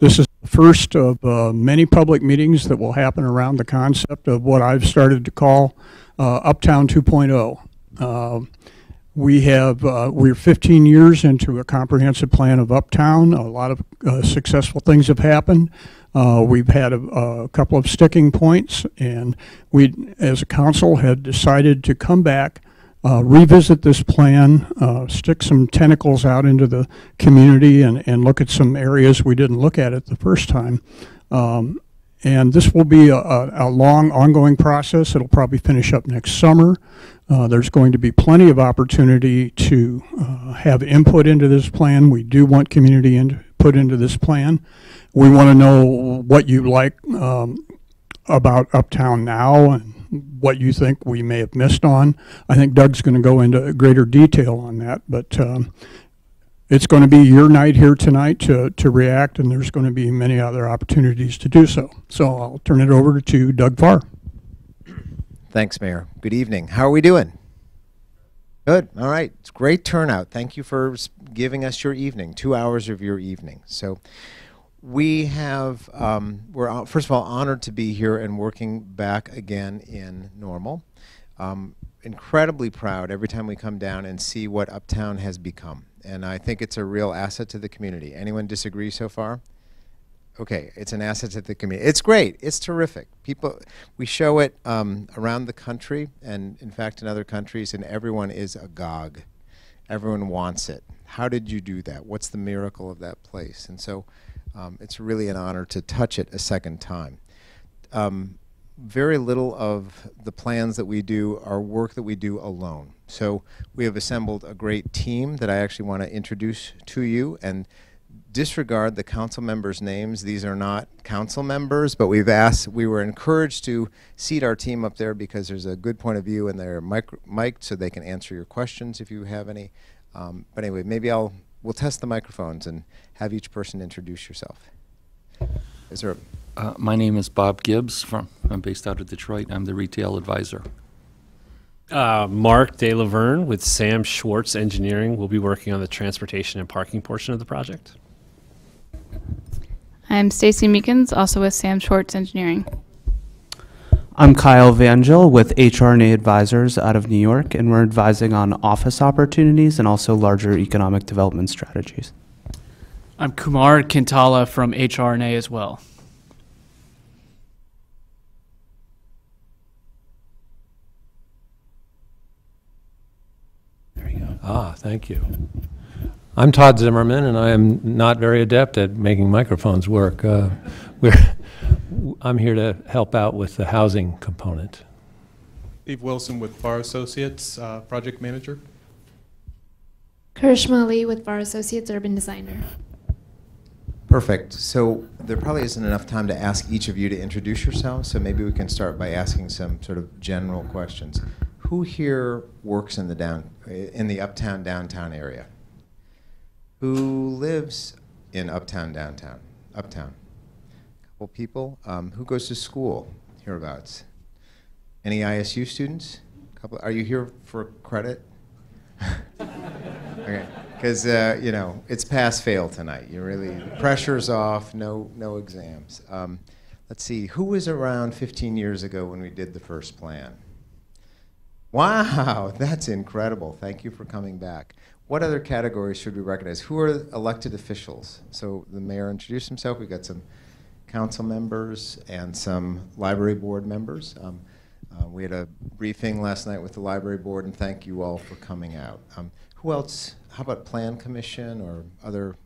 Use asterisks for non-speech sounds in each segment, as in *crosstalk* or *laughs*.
This is the first of uh, many public meetings that will happen around the concept of what I've started to call uh, Uptown 2.0. Uh, We have, uh, we're 15 years into a comprehensive plan of Uptown. A lot of uh, successful things have happened. Uh, We've had a a couple of sticking points, and we, as a council, had decided to come back uh, revisit this plan, uh, stick some tentacles out into the community and, and look at some areas we didn't look at it the first time. Um, and this will be a, a, a long, ongoing process. It'll probably finish up next summer. Uh, there's going to be plenty of opportunity to uh, have input into this plan. We do want community input into this plan. We want to know what you like um, about Uptown now and what you think we may have missed on. I think Doug's going to go into greater detail on that, but um, it's going to be your night here tonight to, to react, and there's going to be many other opportunities to do so. So I'll turn it over to Doug Farr. Thanks, Mayor. Good evening. How are we doing? Good. All right. It's great turnout. Thank you for giving us your evening, two hours of your evening. So, we have, um, we're first of all honored to be here and working back again in normal. Um, incredibly proud every time we come down and see what Uptown has become. And I think it's a real asset to the community. Anyone disagree so far? Okay, it's an asset to the community. It's great. It's terrific. People, we show it um, around the country, and in fact, in other countries, and everyone is agog. Everyone wants it. How did you do that? What's the miracle of that place? And so, um, it's really an honor to touch it a second time. Um, very little of the plans that we do are work that we do alone. So we have assembled a great team that I actually want to introduce to you and disregard the council members' names. These are not council members, but we've asked, we were encouraged to seat our team up there because there's a good point of view and they're mic- mic'd so they can answer your questions if you have any. Um, but anyway, maybe I'll, we'll test the microphones and have each person introduce yourself. Is there, a- Uh, my name is Bob Gibbs. From I'm based out of Detroit. I'm the retail advisor. Uh, Mark De La Vergne with Sam Schwartz Engineering will be working on the transportation and parking portion of the project. I'm Stacy Meekins, also with Sam Schwartz Engineering. I'm Kyle Vangel with HR&A Advisors out of New York, and we're advising on office opportunities and also larger economic development strategies. I'm Kumar Kintala from HR&A as well. There you go. Ah, thank you. I'm Todd Zimmerman, and I am not very adept at making microphones work. Uh, we're, I'm here to help out with the housing component. Steve Wilson with Farr Associates, uh, project manager. Karishma Lee with Farr Associates Urban Designer. Perfect. So there probably isn't enough time to ask each of you to introduce yourselves, so maybe we can start by asking some sort of general questions. Who here works in the down, in the uptown downtown area? Who lives in uptown downtown? Uptown. People. Um, who goes to school hereabouts? Any ISU students? Couple. Are you here for credit? *laughs* Okay, because uh, you know it's pass fail tonight. You really the pressure's off. No, no exams. Um, let's see. Who was around 15 years ago when we did the first plan? Wow, *laughs* that's incredible. Thank you for coming back. What other categories should we recognize? Who are elected officials? So the mayor introduced himself. We've got some council members and some library board members. Um, uh, we had a briefing last night with the library board, and thank you all for coming out. Um, who else? How about plan commission or other?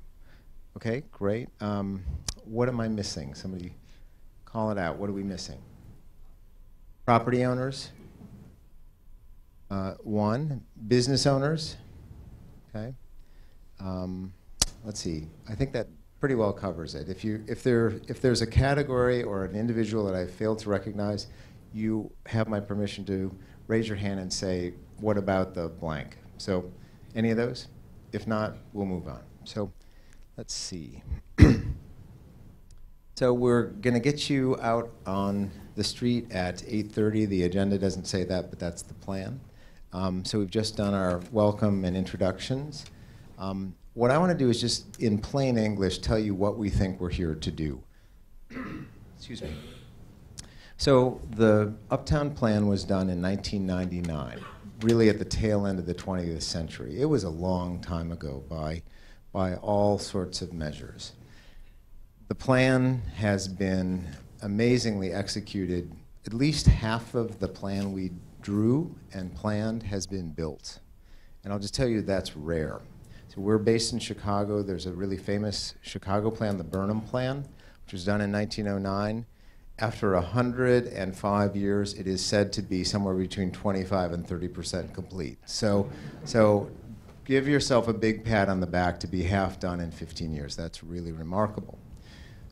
Okay, great. Um, what am I missing? Somebody call it out. What are we missing? Property owners. Uh, one. Business owners. Okay. Um, let's see. I think that pretty well covers it. If you if there if there's a category or an individual that I failed to recognize, you have my permission to raise your hand and say, "What about the blank?" So, any of those? If not, we'll move on. So, let's see. *clears throat* so we're going to get you out on the street at 8:30. The agenda doesn't say that, but that's the plan. Um, so we've just done our welcome and introductions. Um, what I want to do is just, in plain English, tell you what we think we're here to do. *clears throat* Excuse me. So the Uptown Plan was done in 1999, really at the tail end of the 20th century. It was a long time ago by, by all sorts of measures. The plan has been amazingly executed. At least half of the plan we drew and planned has been built. And I'll just tell you that's rare. So we're based in Chicago. There's a really famous Chicago plan, the Burnham Plan, which was done in 1909. After 105 years, it is said to be somewhere between 25 and 30 percent complete. So, so give yourself a big pat on the back to be half done in 15 years. That's really remarkable.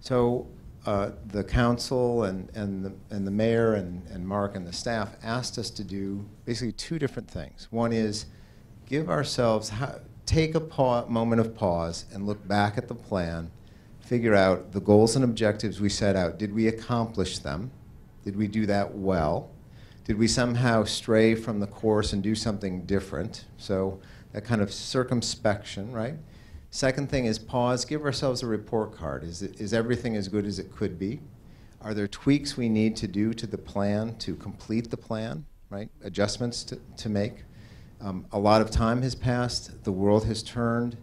So uh, the council and, and, the, and the mayor and, and Mark and the staff asked us to do basically two different things. One is give ourselves, how, take a moment of pause and look back at the plan, figure out the goals and objectives we set out. Did we accomplish them? Did we do that well? Did we somehow stray from the course and do something different? So that kind of circumspection, right? Second thing is pause, give ourselves a report card. Is, it, is everything as good as it could be? Are there tweaks we need to do to the plan to complete the plan, right? Adjustments to, to make? Um, a lot of time has passed, the world has turned,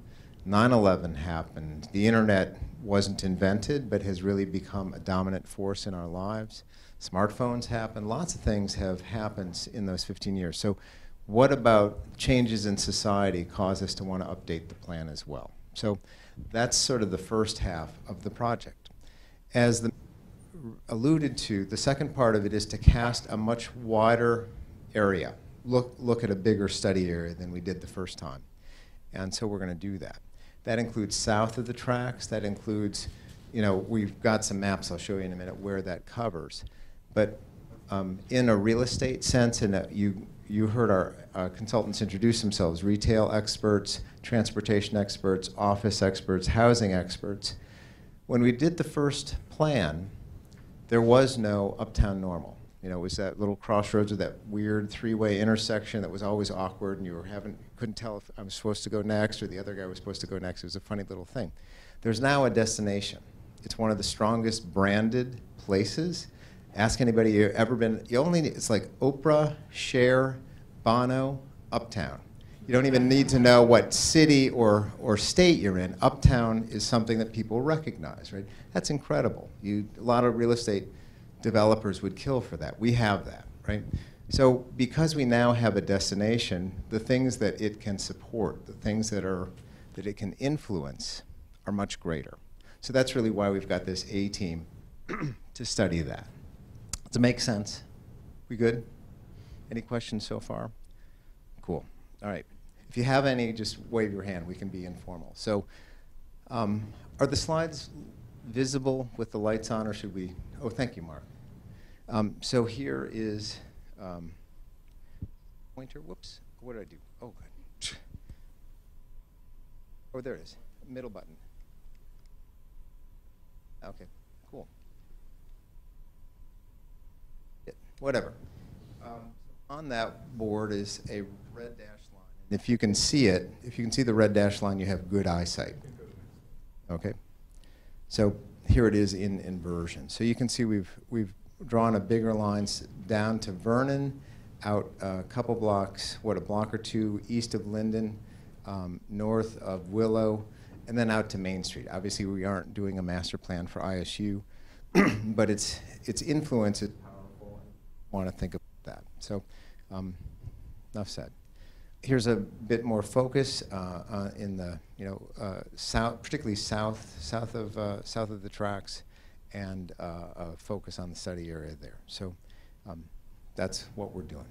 9 11 happened, the internet wasn't invented but has really become a dominant force in our lives. Smartphones happened, lots of things have happened in those 15 years. So, what about changes in society cause us to want to update the plan as well? So, that's sort of the first half of the project. As the alluded to, the second part of it is to cast a much wider area look, look at a bigger study area than we did the first time. And so we're going to do that. That includes south of the tracks. That includes, you know, we've got some maps I'll show you in a minute where that covers. But um, in a real estate sense, and you, you heard our uh, consultants introduce themselves, retail experts, transportation experts, office experts, housing experts. When we did the first plan, there was no uptown normal. You know, it was that little crossroads of that weird three-way intersection that was always awkward, and you were having couldn't tell if I was supposed to go next or the other guy was supposed to go next. It was a funny little thing. There's now a destination. It's one of the strongest branded places. Ask anybody you've ever been. You only need, it's like Oprah, Cher, Bono, Uptown. You don't even need to know what city or, or state you're in. Uptown is something that people recognize, right? That's incredible. You, a lot of real estate developers would kill for that. We have that, right? So because we now have a destination, the things that it can support, the things that are that it can influence are much greater. So that's really why we've got this A team *clears throat* to study that. Does it make sense? We good? Any questions so far? Cool. All right. If you have any, just wave your hand. We can be informal. So um, are the slides visible with the lights on, or should we? Oh, thank you, Mark. Um, so here is um, pointer. Whoops. What did I do? Oh, good. *sniffs* Oh, there it is. Middle button. Okay. Cool. Yeah, whatever. Um, on that board is a red dash line. And if you can see it, if you can see the red dash line, you have good eyesight. Okay. So here it is in inversion. So you can see we've, we've drawn a bigger line down to Vernon, out a couple blocks, what, a block or two east of Linden, um, north of Willow, and then out to Main Street. Obviously, we aren't doing a master plan for ISU, *clears throat* but its, its influence is powerful. I want to think about that. So, um, enough said here's a bit more focus uh, uh, in the you know uh, south, particularly south south of uh, south of the tracks, and uh, a focus on the study area there. So um, that's what we're doing.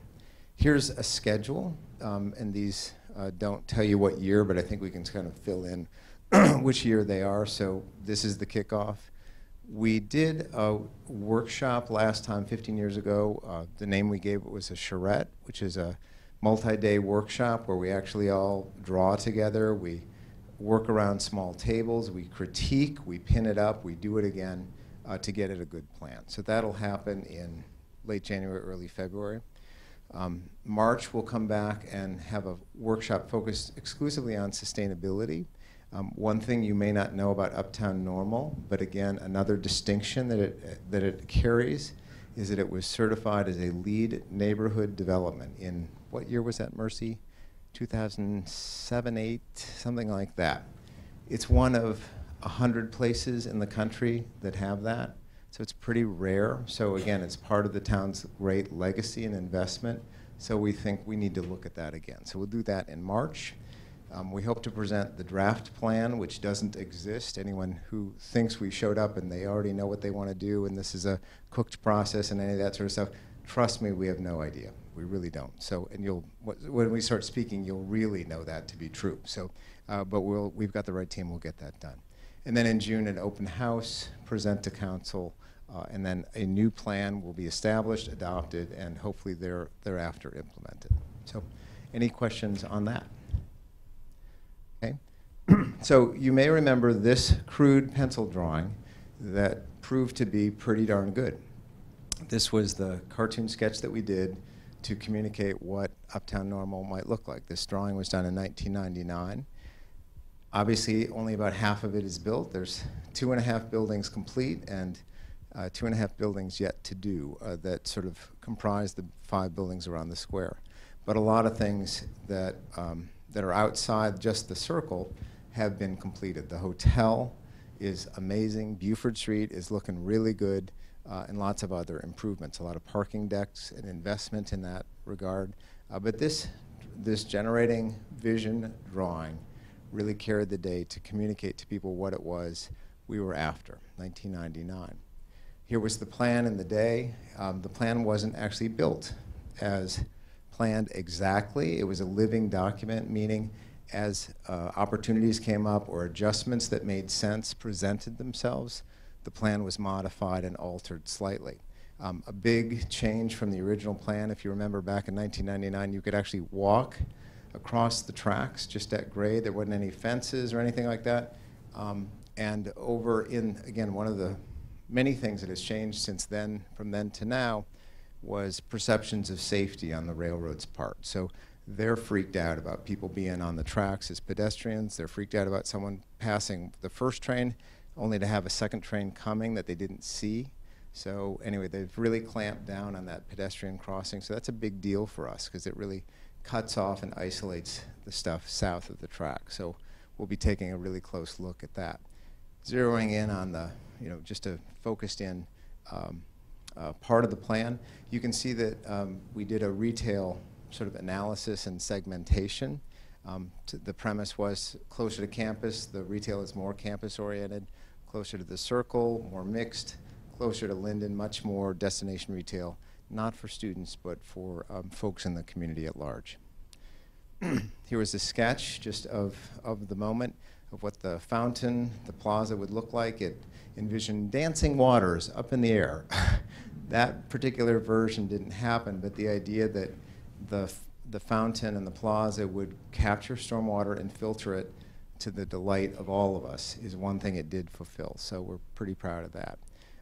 Here's a schedule, um, and these uh, don't tell you what year, but I think we can kind of fill in *clears throat* which year they are. So this is the kickoff. We did a workshop last time, 15 years ago. the name we gave it was a charrette, which is a multi-day workshop where we actually all draw together, we work around small tables, we critique, we pin it up, we do it again uh, to get it a good plan. So that'll happen in late January, early February. Um, March, we'll come back and have a workshop focused exclusively on sustainability. Um, one thing you may not know about Uptown Normal, but again, another distinction that it, that it carries is that it was certified as a LEED neighborhood development in, what year was that, Mercy? 2007, 8, something like that. It's one of a hundred places in the country that have that, so it's pretty rare. So again, it's part of the town's great legacy and investment. So we think we need to look at that again. So we'll do that in March. Um, we hope to present the draft plan, which doesn't exist. Anyone who thinks we showed up and they already know what they want to do and this is a cooked process and any of that sort of stuff, trust me, we have no idea. We really don't. So, and you'll when we start speaking, you'll really know that to be true. So, uh, but we'll we've got the right team. We'll get that done. And then in June, an open house, present to council, uh, and then a new plan will be established, adopted, and hopefully there, thereafter implemented. So, any questions on that? Okay. *clears throat* so you may remember this crude pencil drawing that proved to be pretty darn good. This was the cartoon sketch that we did to communicate what Uptown Normal might look like. This drawing was done in 1999. Obviously, only about half of it is built. There's two and a half buildings complete and uh, two and a half buildings yet to do uh, that sort of comprise the five buildings around the square. But a lot of things that, um, that are outside just the circle have been completed. The hotel is amazing. Beaufort Street is looking really good, uh, and lots of other improvements. A lot of parking decks and investment in that regard. Uh, but this, this generating vision drawing really carried the day to communicate to people what it was we were after, 1999. Here was the plan in the day. Um, the plan wasn't actually built as planned exactly. It was a living document, meaning as uh, opportunities came up or adjustments that made sense presented themselves, the plan was modified and altered slightly. Um, a big change from the original plan, if you remember back in 1999, you could actually walk across the tracks just at grade. There wasn't any fences or anything like that. Um, and over in, again, one of the many things that has changed since then, from then to now, was perceptions of safety on the railroad's part. So they're freaked out about people being on the tracks as pedestrians. They're freaked out about someone passing the first train only to have a second train coming that they didn't see. So anyway, they've really clamped down on that pedestrian crossing. So that's a big deal for us because it really cuts off and isolates the stuff south of the track. So we'll be taking a really close look at that. Zeroing in on the, you know, just a focused in um, uh, part of the plan, you can see that um, we did a retail sort of analysis and segmentation. Um, the premise was closer to campus, the retail is more campus oriented, closer to the circle, more mixed, closer to Linden, much more destination retail, not for students, but for um, folks in the community at large. *clears throat* Here was a sketch just of, of the moment of what the fountain, the plaza would look like. It envisioned dancing waters up in the air. *laughs* that particular version didn't happen, but the idea that the, the fountain and the plaza would capture stormwater and filter it to the delight of all of us is one thing it did fulfill. So we're pretty proud of that.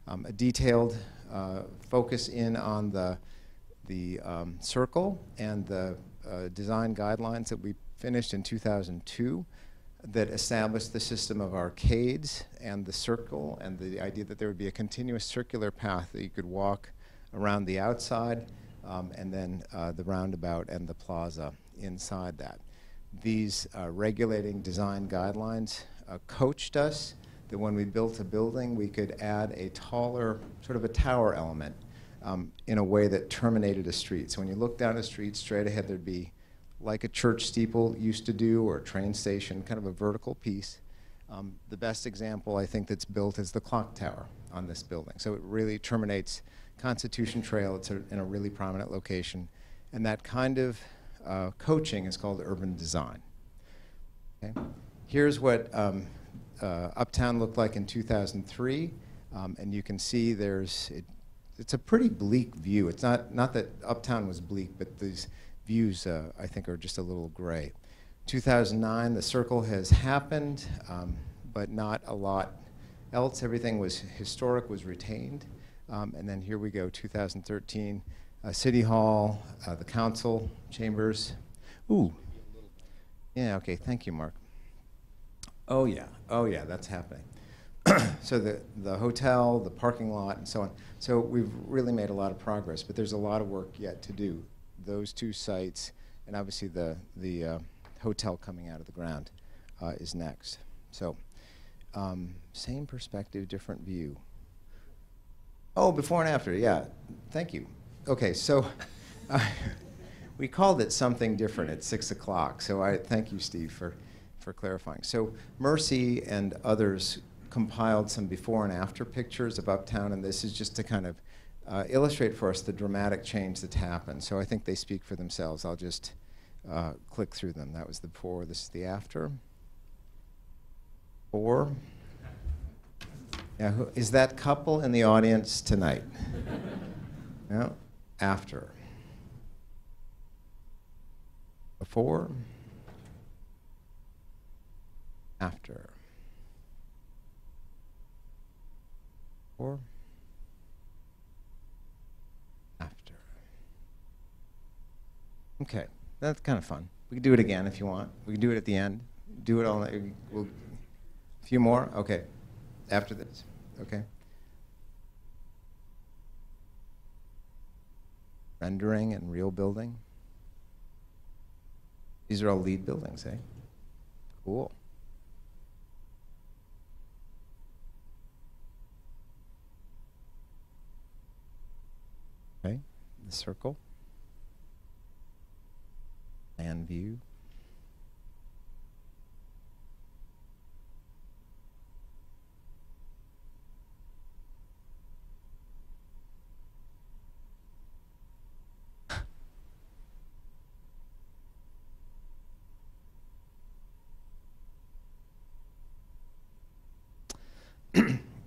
Um, a detailed uh, focus in on the, the um, circle and the uh, design guidelines that we finished in 2002 that established the system of arcades and the circle and the idea that there would be a continuous circular path that you could walk around the outside um, and then uh, the roundabout and the plaza inside that. These uh, regulating design guidelines uh, coached us that when we built a building, we could add a taller, sort of a tower element um, in a way that terminated a street. So when you look down a street, straight ahead there'd be like a church steeple used to do or a train station, kind of a vertical piece. Um, the best example I think that's built is the clock tower on this building. So it really terminates Constitution Trail. It's a, in a really prominent location. And that kind of uh, coaching is called urban design. Okay? Here's what um, uh, Uptown looked like in 2003. Um, and you can see there's, it, it's a pretty bleak view. It's not, not that Uptown was bleak, but these views, uh, I think, are just a little gray. 2009, the circle has happened, um, but not a lot else. Everything was historic, was retained. Um, and then here we go, 2013, uh, City Hall, uh, the council chambers. Ooh. Yeah, okay, thank you, Mark. Oh, yeah. Oh, yeah, that's happening. *clears throat* so the, the hotel, the parking lot, and so on. So we've really made a lot of progress, but there's a lot of work yet to do. Those two sites, and obviously the, the uh, hotel coming out of the ground uh, is next. So um, same perspective, different view. Oh, before and after, yeah. Thank you. Okay, so uh, *laughs* we called it something different at 6 o'clock. So I thank you, Steve, for, for clarifying. So Mercy and others compiled some before and after pictures of Uptown, and this is just to kind of uh, illustrate for us the dramatic change that's happened. So I think they speak for themselves. I'll just uh, click through them. That was the before, this is the after. Four. Yeah, who, is that couple in the audience tonight? *laughs* no, after. Before. After. Before. After. Okay, that's kind of fun. We can do it again if you want. We can do it at the end. Do it all. We'll, a few more? Okay. After this. Okay. Rendering and real building. These are all LEED buildings, eh? Cool. Okay, the circle. Land view.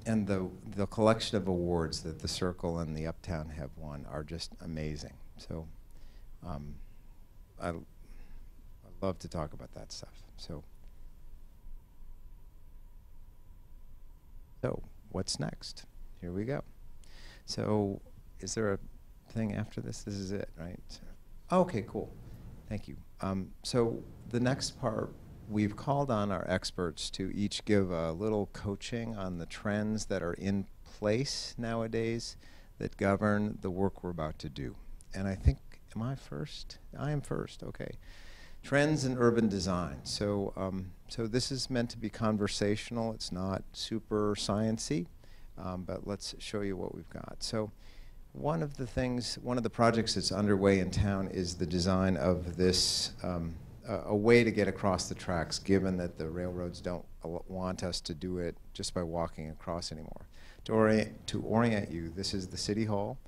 And the the collection of awards that the Circle and the Uptown have won are just amazing. So, um, I, I love to talk about that stuff. So, so what's next? Here we go. So, is there a thing after this? This is it, right? Okay, cool. Thank you. Um, so the next part we've called on our experts to each give a little coaching on the trends that are in place nowadays that govern the work we're about to do. And I think, am I first? I am first, okay. Trends in urban design. So, um, so this is meant to be conversational. It's not super sciency, um, but let's show you what we've got. So, one of the things, one of the projects that's underway in town is the design of this um, a, way to get across the tracks, given that the railroads don't want us to do it just by walking across anymore. To orient, to orient you, this is the city hall.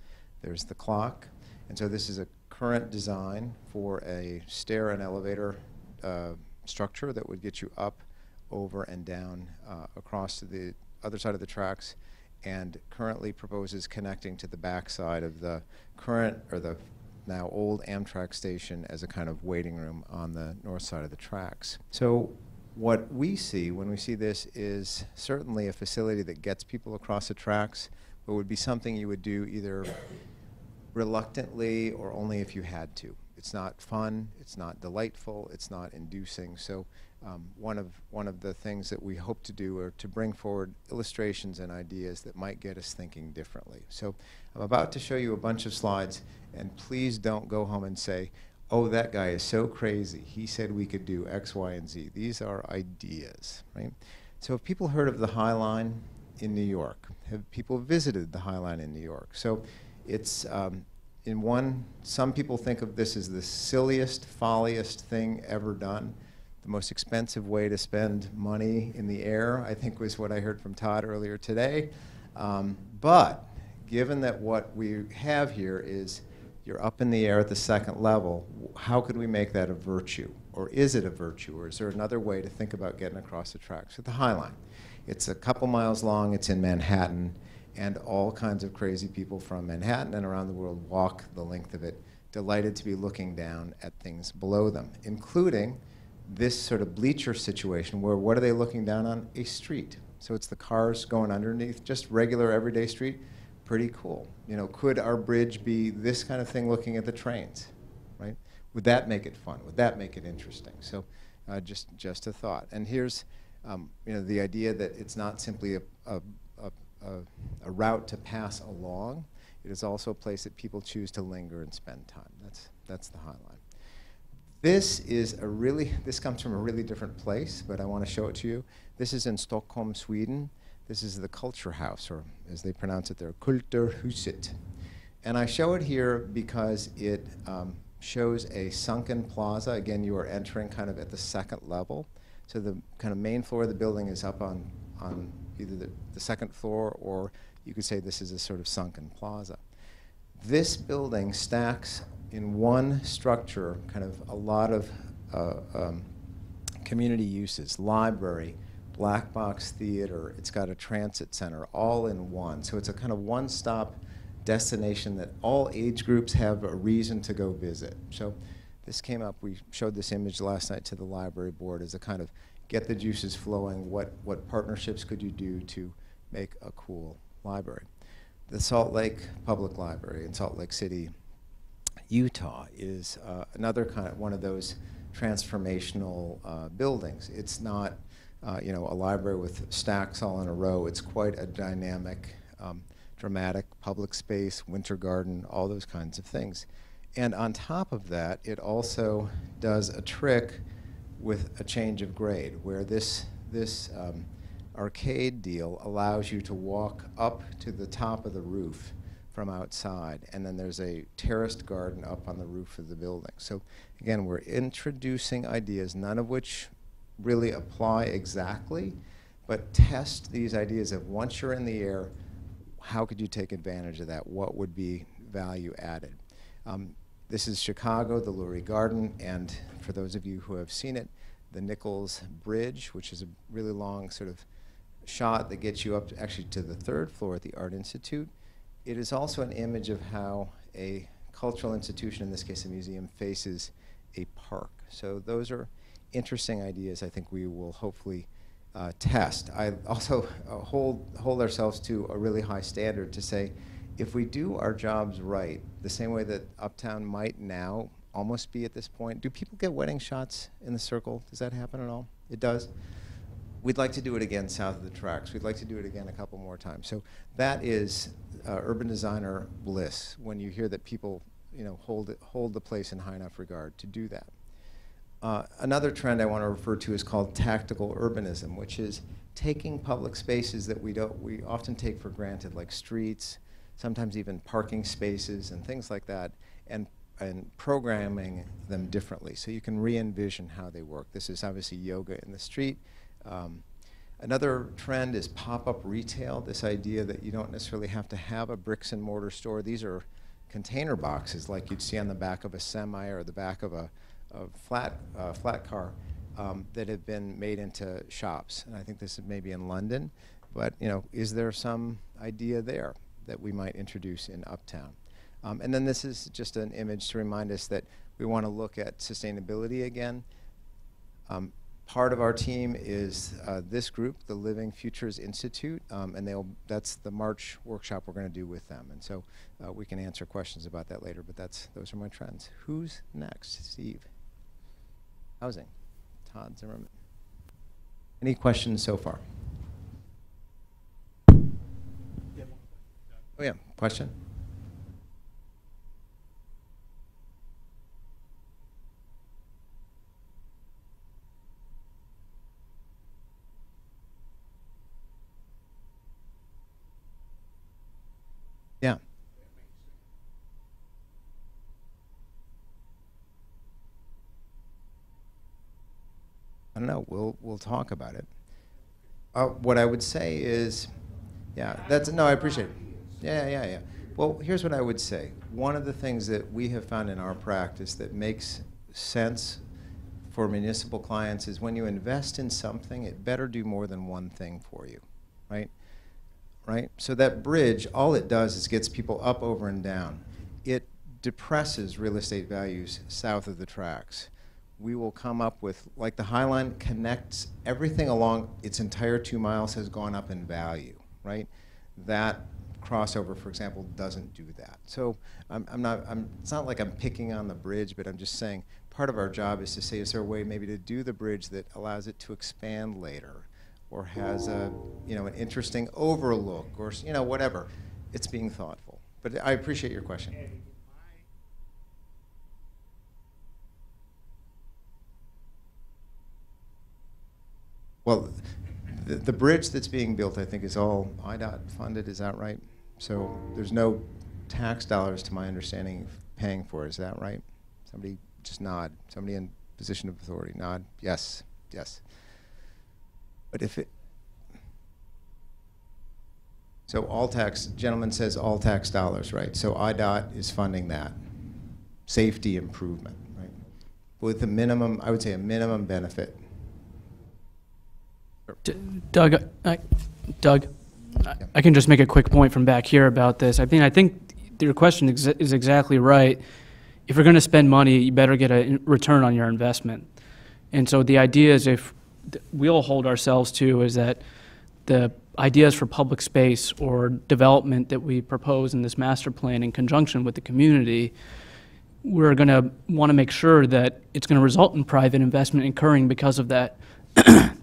There's the clock, and so this is a current design for a stair and elevator uh, structure that would get you up, over, and down uh, across to the other side of the tracks and currently proposes connecting to the backside of the current or the now old Amtrak station as a kind of waiting room on the north side of the tracks. So what we see when we see this is certainly a facility that gets people across the tracks, but would be something you would do either reluctantly or only if you had to. It's not fun, it's not delightful, it's not inducing. So um, one of one of the things that we hope to do are to bring forward illustrations and ideas that might get us thinking differently. So I'm about to show you a bunch of slides, and please don't go home and say, "Oh, that guy is so crazy. He said we could do X, Y, and Z." These are ideas, right? So have people heard of the High Line in New York? Have people visited the High Line in New York? So it's um, in one. Some people think of this as the silliest, folliest thing ever done the most expensive way to spend money in the air, I think was what I heard from Todd earlier today. Um, but given that what we have here is you're up in the air at the second level, how could we make that a virtue? Or is it a virtue? Or is there another way to think about getting across the tracks? So the High Line. It's a couple miles long, it's in Manhattan, and all kinds of crazy people from Manhattan and around the world walk the length of it, delighted to be looking down at things below them, including this sort of bleacher situation where what are they looking down on? A street. So it's the cars going underneath, just regular everyday street. Pretty cool. You know, could our bridge be this kind of thing looking at the trains, right? Would that make it fun? Would that make it interesting? So uh, just, just a thought. And here's Um, you know, the idea that it's not simply a, a, a, a, route to pass along, it is also a place that people choose to linger and spend time. That's, that's the highline. This is a really, this comes from a really different place, but I want to show it to you. This is in Stockholm, Sweden. This is the Culture House, or as they pronounce it there, Kulturhuset. And I show it here because it um, shows a sunken plaza. Again, you are entering kind of at the second level. So the kind of main floor of the building is up on, on either the, the second floor or you could say this is a sort of sunken plaza. This building stacks in one structure kind of a lot of uh, um, community uses, library, black box theater, it's got a transit center, all in one. So it's a kind of one-stop destination that all age groups have a reason to go visit. So this came up, we showed this image last night to the library board as a kind of get the juices flowing, what, what partnerships could you do to make a cool library. The Salt Lake Public Library in Salt Lake City, Utah is uh, another kind of one of those transformational uh, buildings. It's not, uh, you know, a library with stacks all in a row. It's quite a dynamic, um, dramatic public space, winter garden, all those kinds of things. And on top of that, it also does a trick with a change of grade, where this this um, arcade deal allows you to walk up to the top of the roof from outside, and then there's a terraced garden up on the roof of the building. So again, we're introducing ideas, none of which really apply exactly, but test these ideas of once you're in the air, how could you take advantage of that? What would be value added? Um, this is Chicago, the Lurie Garden, and for those of you who have seen it, the Nichols Bridge, which is a really long sort of shot that gets you up actually to the third floor at the Art Institute. It is also an image of how a cultural institution, in this case a museum, faces a park. So those are interesting ideas I think we will hopefully uh, test. I also uh, hold, hold ourselves to a really high standard to say, if we do our jobs right, the same way that Uptown might now almost be at this point, do people get wedding shots in the circle? Does that happen at all? It does? We'd like to do it again south of the tracks. We'd like to do it again a couple more times. So that is uh, urban designer bliss when you hear that people you know, hold, it, hold the place in high enough regard to do that. Uh, another trend I want to refer to is called tactical urbanism, which is taking public spaces that we, don't, we often take for granted, like streets, sometimes even parking spaces and things like that, and, and programming them differently. So you can re-envision how they work. This is obviously yoga in the street. Um, another trend is pop-up retail, this idea that you don't necessarily have to have a bricks and mortar store. These are container boxes like you'd see on the back of a semi or the back of a, a flat, uh, flat car um, that have been made into shops. And I think this is maybe in London, but you know, is there some idea there that we might introduce in Uptown? Um, and then this is just an image to remind us that we want to look at sustainability again. Um, part of our team is uh, this group, the Living Futures Institute, um, and they'll, that's the March workshop we're going to do with them. And so uh, we can answer questions about that later, but that's, those are my trends. Who's next? Steve. Housing. Todd Zimmerman. Any questions so far? Oh yeah, question? Yeah. I don't know. We'll we'll talk about it. Uh, what I would say is, yeah, that's no. I appreciate it. Yeah, yeah, yeah. Well, here's what I would say. One of the things that we have found in our practice that makes sense for municipal clients is when you invest in something, it better do more than one thing for you, right? Right? So that bridge, all it does is gets people up, over, and down. It depresses real estate values south of the tracks. We will come up with, like the High Line connects everything along its entire two miles has gone up in value, right? That crossover, for example, doesn't do that. So I'm, I'm not, I'm, it's not like I'm picking on the bridge, but I'm just saying part of our job is to say, is there a way maybe to do the bridge that allows it to expand later? Or has a, you know, an interesting overlook or, you know, whatever. It's being thoughtful. But I appreciate your question. Well, the, the bridge that's being built, I think, is all IDOT funded, is that right? So there's no tax dollars, to my understanding, paying for is that right? Somebody just nod, somebody in position of authority, nod, yes, yes. But if it, so all tax, gentleman says all tax dollars, right? So IDOT is funding that, safety improvement, right? With a minimum, I would say a minimum benefit. D- Doug, I, Doug, I- I can just make a quick point from back here about this. I mean, I think your question ex- is exactly right. If you're going to spend money, you better get a return on your investment. And so the idea is if we'll hold ourselves to is that the ideas for public space or development that we propose in this master plan in conjunction with the community, we're going to want to make sure that it's going to result in private investment incurring because of that. *clears throat*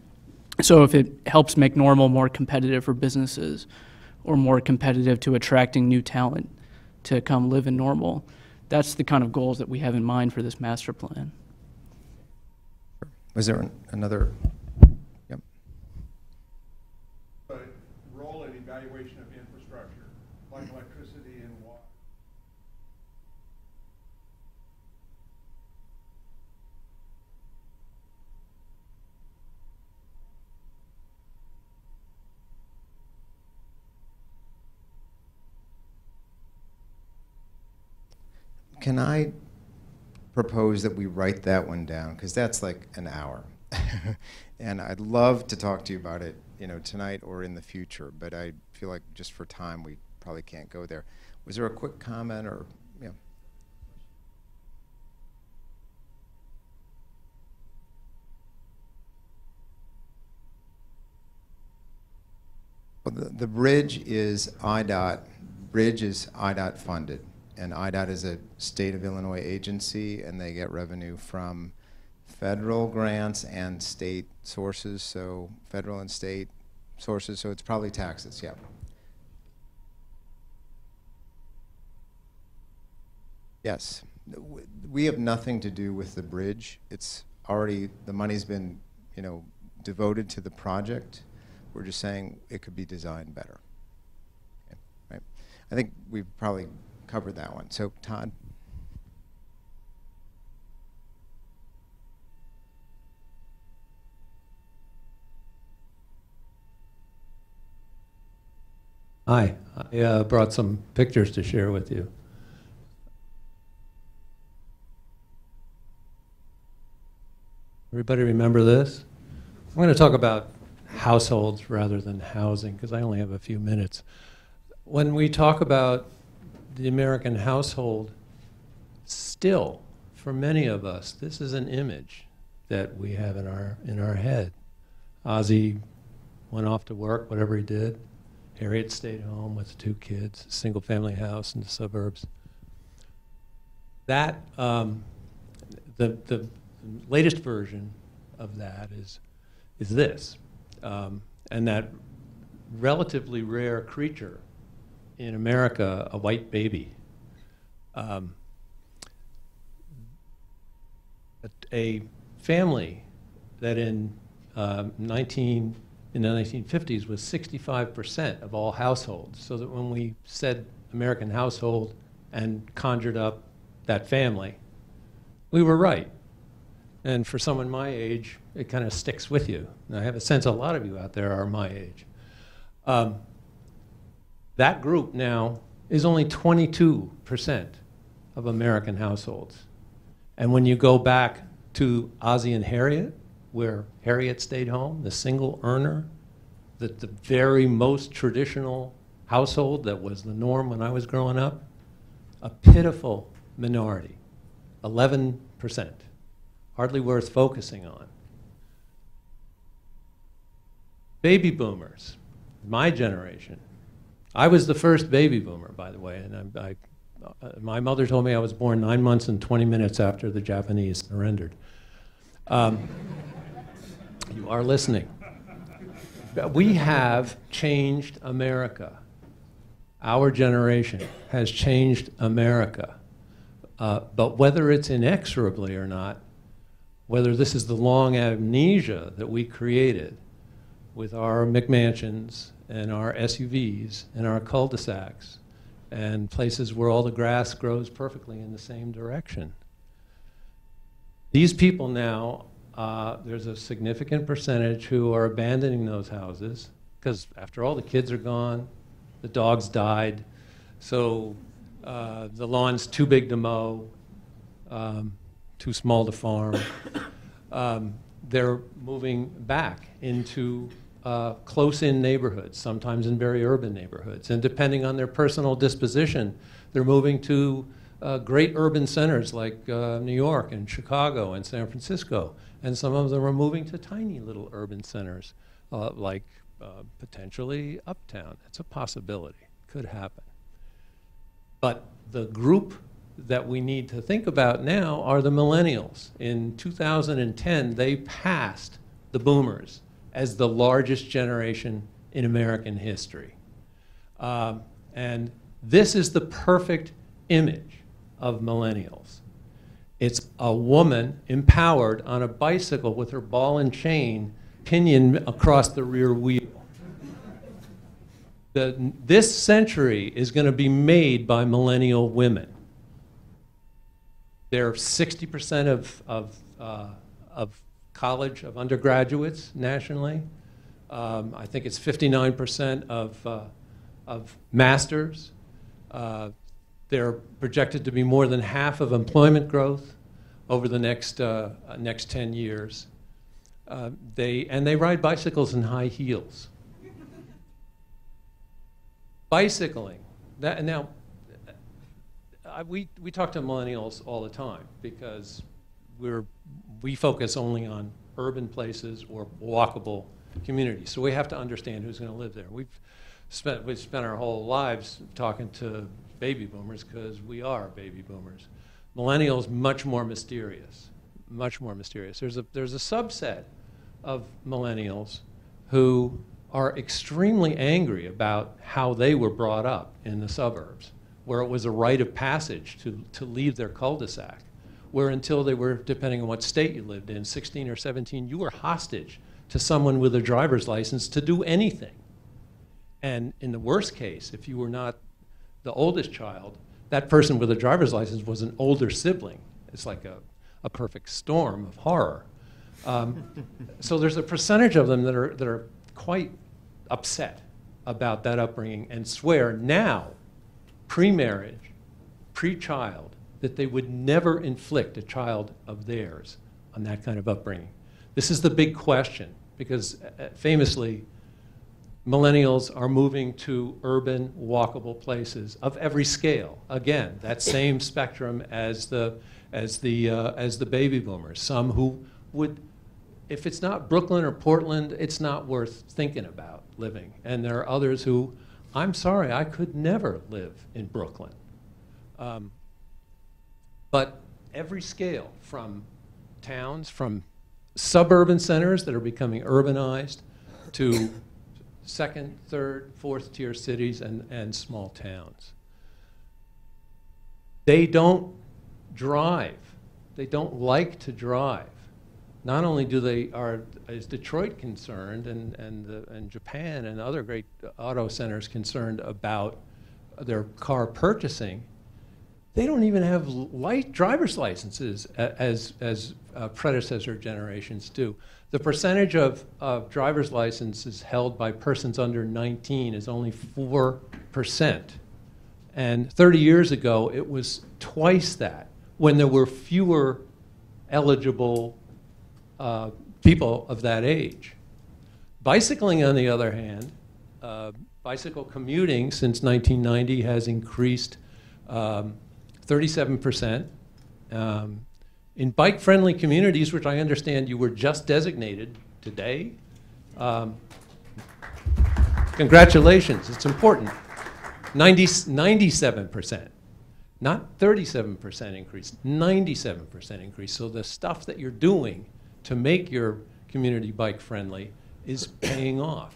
So if it helps make Normal more competitive for businesses or more competitive to attracting new talent to come live in Normal, that's the kind of goals that we have in mind for this master plan. Was there an- another? Yep. But role and evaluation of infrastructure, like electricity and water. Can I propose that we write that one down? Because that's like an hour. *laughs* and I'd love to talk to you about it, you know, tonight or in the future, but I feel like just for time, we probably can't go there. Was there a quick comment or, yeah? Well, the, the bridge is IDOT, bridge is IDOT funded. And IDOT is a state of Illinois agency, and they get revenue from federal grants and state sources, so federal and state sources, so it's probably taxes, yeah. Yes, we have nothing to do with the bridge. It's already, the money's been, you know, devoted to the project. We're just saying it could be designed better. Okay, Right? I think we've probably covered that one. So Todd? Hi, I uh, brought some pictures to share with you. Everybody remember this? I'm going to talk about households rather than housing because I only have a few minutes. When we talk about the American household, still, for many of us, this is an image that we have in our, in our head. Ozzie went off to work, whatever he did. Harriet stayed home with two kids, single family house in the suburbs. That, um, the, the latest version of that is, is this. Um, and that relatively rare creature in America, a white baby. Um, a, family that in um, 19 in the 1950s was 65% of all households. So that when we said American household and conjured up that family, we were right. And for someone my age, it kind of sticks with you. And I have a sense a lot of you out there are my age. Um, that group now is only 22% of American households. And when you go back to Ozzie and Harriet, where Harriet stayed home, the single earner, the, the very most traditional household that was the norm when I was growing up, a pitiful minority, 11%, hardly worth focusing on. Baby boomers, my generation. I was the first baby boomer, by the way, and I, I, uh, my mother told me I was born nine months and 20 minutes after the Japanese surrendered. Um, you are listening. We have changed America. Our generation has changed America. Uh, but whether it's inexorably or not, whether this is the long amnesia that we created with our McMansions and our SUVs and our cul-de-sacs and places where all the grass grows perfectly in the same direction. These people now, uh, there's a significant percentage who are abandoning those houses because, after all, the kids are gone, the dogs died, so uh, the lawn's too big to mow, um, too small to farm. *coughs* Um, they're moving back into uh, close-in neighborhoods, sometimes in very urban neighborhoods. And depending on their personal disposition, they're moving to uh, great urban centers like uh, New York and Chicago and San Francisco. And some of them are moving to tiny little urban centers uh, like uh, potentially uptown. It's a possibility, could happen. But the group that we need to think about now are the millennials. In 2010, they passed the boomers as the largest generation in American history. Um, and this is the perfect image of millennials. It's a woman empowered on a bicycle with her ball and chain pinion across the rear wheel. The, this century is going to be made by millennial women. They're 60% of, of, uh, of college, of undergraduates nationally. Um, I think it's 59% of, uh, of masters. Uh, they're projected to be more than half of employment growth over the next, uh, next 10 years. Uh, they, and they ride bicycles in high heels. Bicycling. That, now, I, we, we talk to millennials all the time because we're, we focus only on urban places or walkable communities. So we have to understand who's going to live there. We've spent, we've spent our whole lives talking to baby boomers because we are baby boomers. Millennials, much more mysterious, much more mysterious. There's a, there's a subset of millennials who are extremely angry about how they were brought up in the suburbs, where it was a rite of passage to, to leave their cul-de-sac, where until they were, depending on what state you lived in, 16 or 17, you were hostage to someone with a driver's license to do anything. And in the worst case, if you were not the oldest child, that person with a driver's license was an older sibling. It's like a, a perfect storm of horror. Um, *laughs* so there's a percentage of them that are, that are quite upset about that upbringing and swear now, pre-marriage, pre-child, that they would never inflict a child of theirs on that kind of upbringing. This is the big question because uh, famously, millennials are moving to urban, walkable places of every scale. Again, that same spectrum as the, as the, uh, as the baby boomers. Some who would if it's not Brooklyn or Portland, it's not worth thinking about living. And there are others who, I'm sorry, I could never live in Brooklyn. Um, but every scale, from towns, from suburban centers that are becoming urbanized, to second, third, fourth tier cities and, and small towns. They don't drive. They don't like to drive not only do they are is Detroit concerned and and the, and Japan and other great auto centers concerned about their car purchasing, they don't even have light driver's licenses as as uh, predecessor generations do. The percentage of, of driver's licenses held by persons under 19 is only four percent, and 30 years ago it was twice that when there were fewer eligible uh, people of that age. Bicycling, on the other hand, uh, bicycle commuting since 1990 has increased um, 37%. Um, in bike-friendly communities, which I understand you were just designated today, um, congratulations, it's important. 90, 97%, not 37% increase, 97% increase. So the stuff that you're doing to make your community bike friendly is paying off.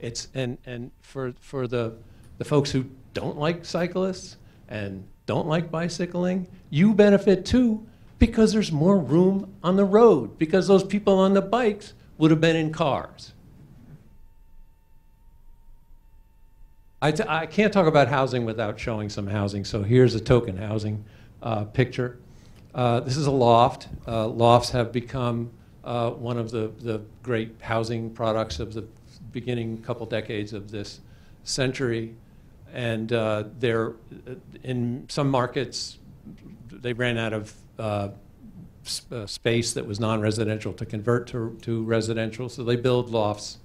It's, and, and for, for the, the folks who don't like cyclists and don't like bicycling, you benefit too because there's more room on the road, because those people on the bikes would have been in cars. I, t- I can't talk about housing without showing some housing, so here's a token housing uh, picture. Uh, this is a loft. Uh, lofts have become uh, one of the, the great housing products of the beginning couple decades of this century. And uh, they're, in some markets, they ran out of uh, s- uh, space that was non-residential to convert to, to residential, so they build lofts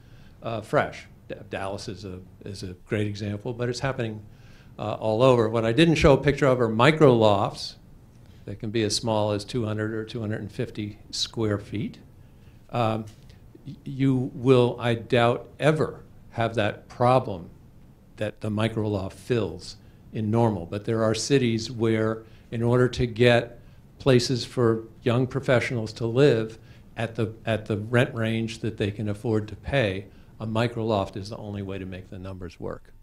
uh, fresh. D- Dallas is a, is a great example, but it's happening uh, all over. What I didn't show a picture of are micro lofts that can be as small as 200 or 250 square feet. Um, You will, I doubt, ever have that problem that the micro loft fills in normal. But there are cities where, in order to get places for young professionals to live at the, at the rent range that they can afford to pay, a micro loft is the only way to make the numbers work.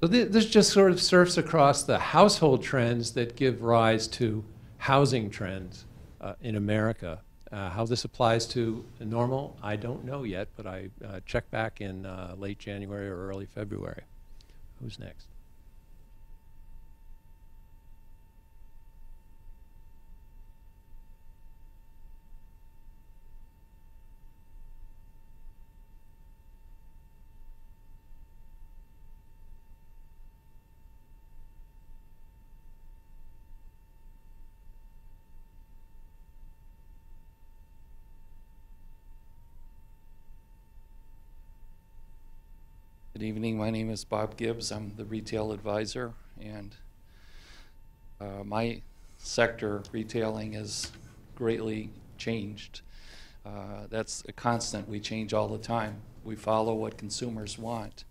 So thi- this just sort of surfs across the household trends that give rise to housing trends uh, in America. Uh, how this applies to normal, I don't know yet, but I uh, checked back in uh, late January or early February. Who's next? Good evening. My name is Bob Gibbs. I'm the retail advisor, and uh, my sector, retailing, has greatly changed. Uh, that's a constant. We change all the time. We follow what consumers want.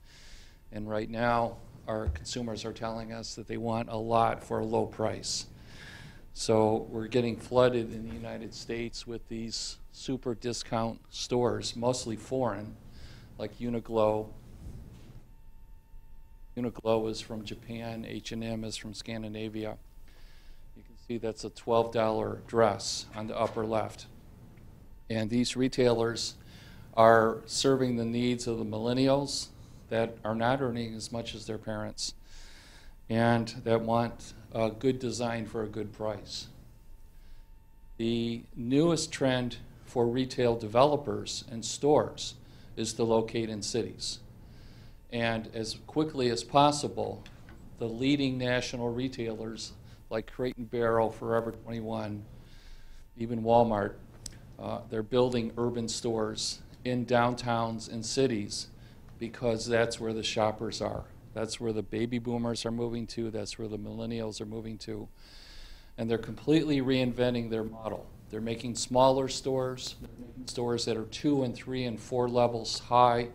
And right now, our consumers are telling us that they want a lot for a low price. So we're getting flooded in the United States with these super discount stores, mostly foreign, like Uniqlo, Uniqlo is from Japan, H&M is from Scandinavia. You can see that's a $12 dress on the upper left. And these retailers are serving the needs of the millennials that are not earning as much as their parents and that want a good design for a good price. The newest trend for retail developers and stores is to locate in cities and as quickly as possible, the leading national retailers like Crate and Barrel, Forever 21, even Walmart, uh, they're building urban stores in downtowns and cities because that's where the shoppers are. That's where the baby boomers are moving to. That's where the millennials are moving to. And they're completely reinventing their model. They're making smaller stores, they're making stores that are two and three and four levels high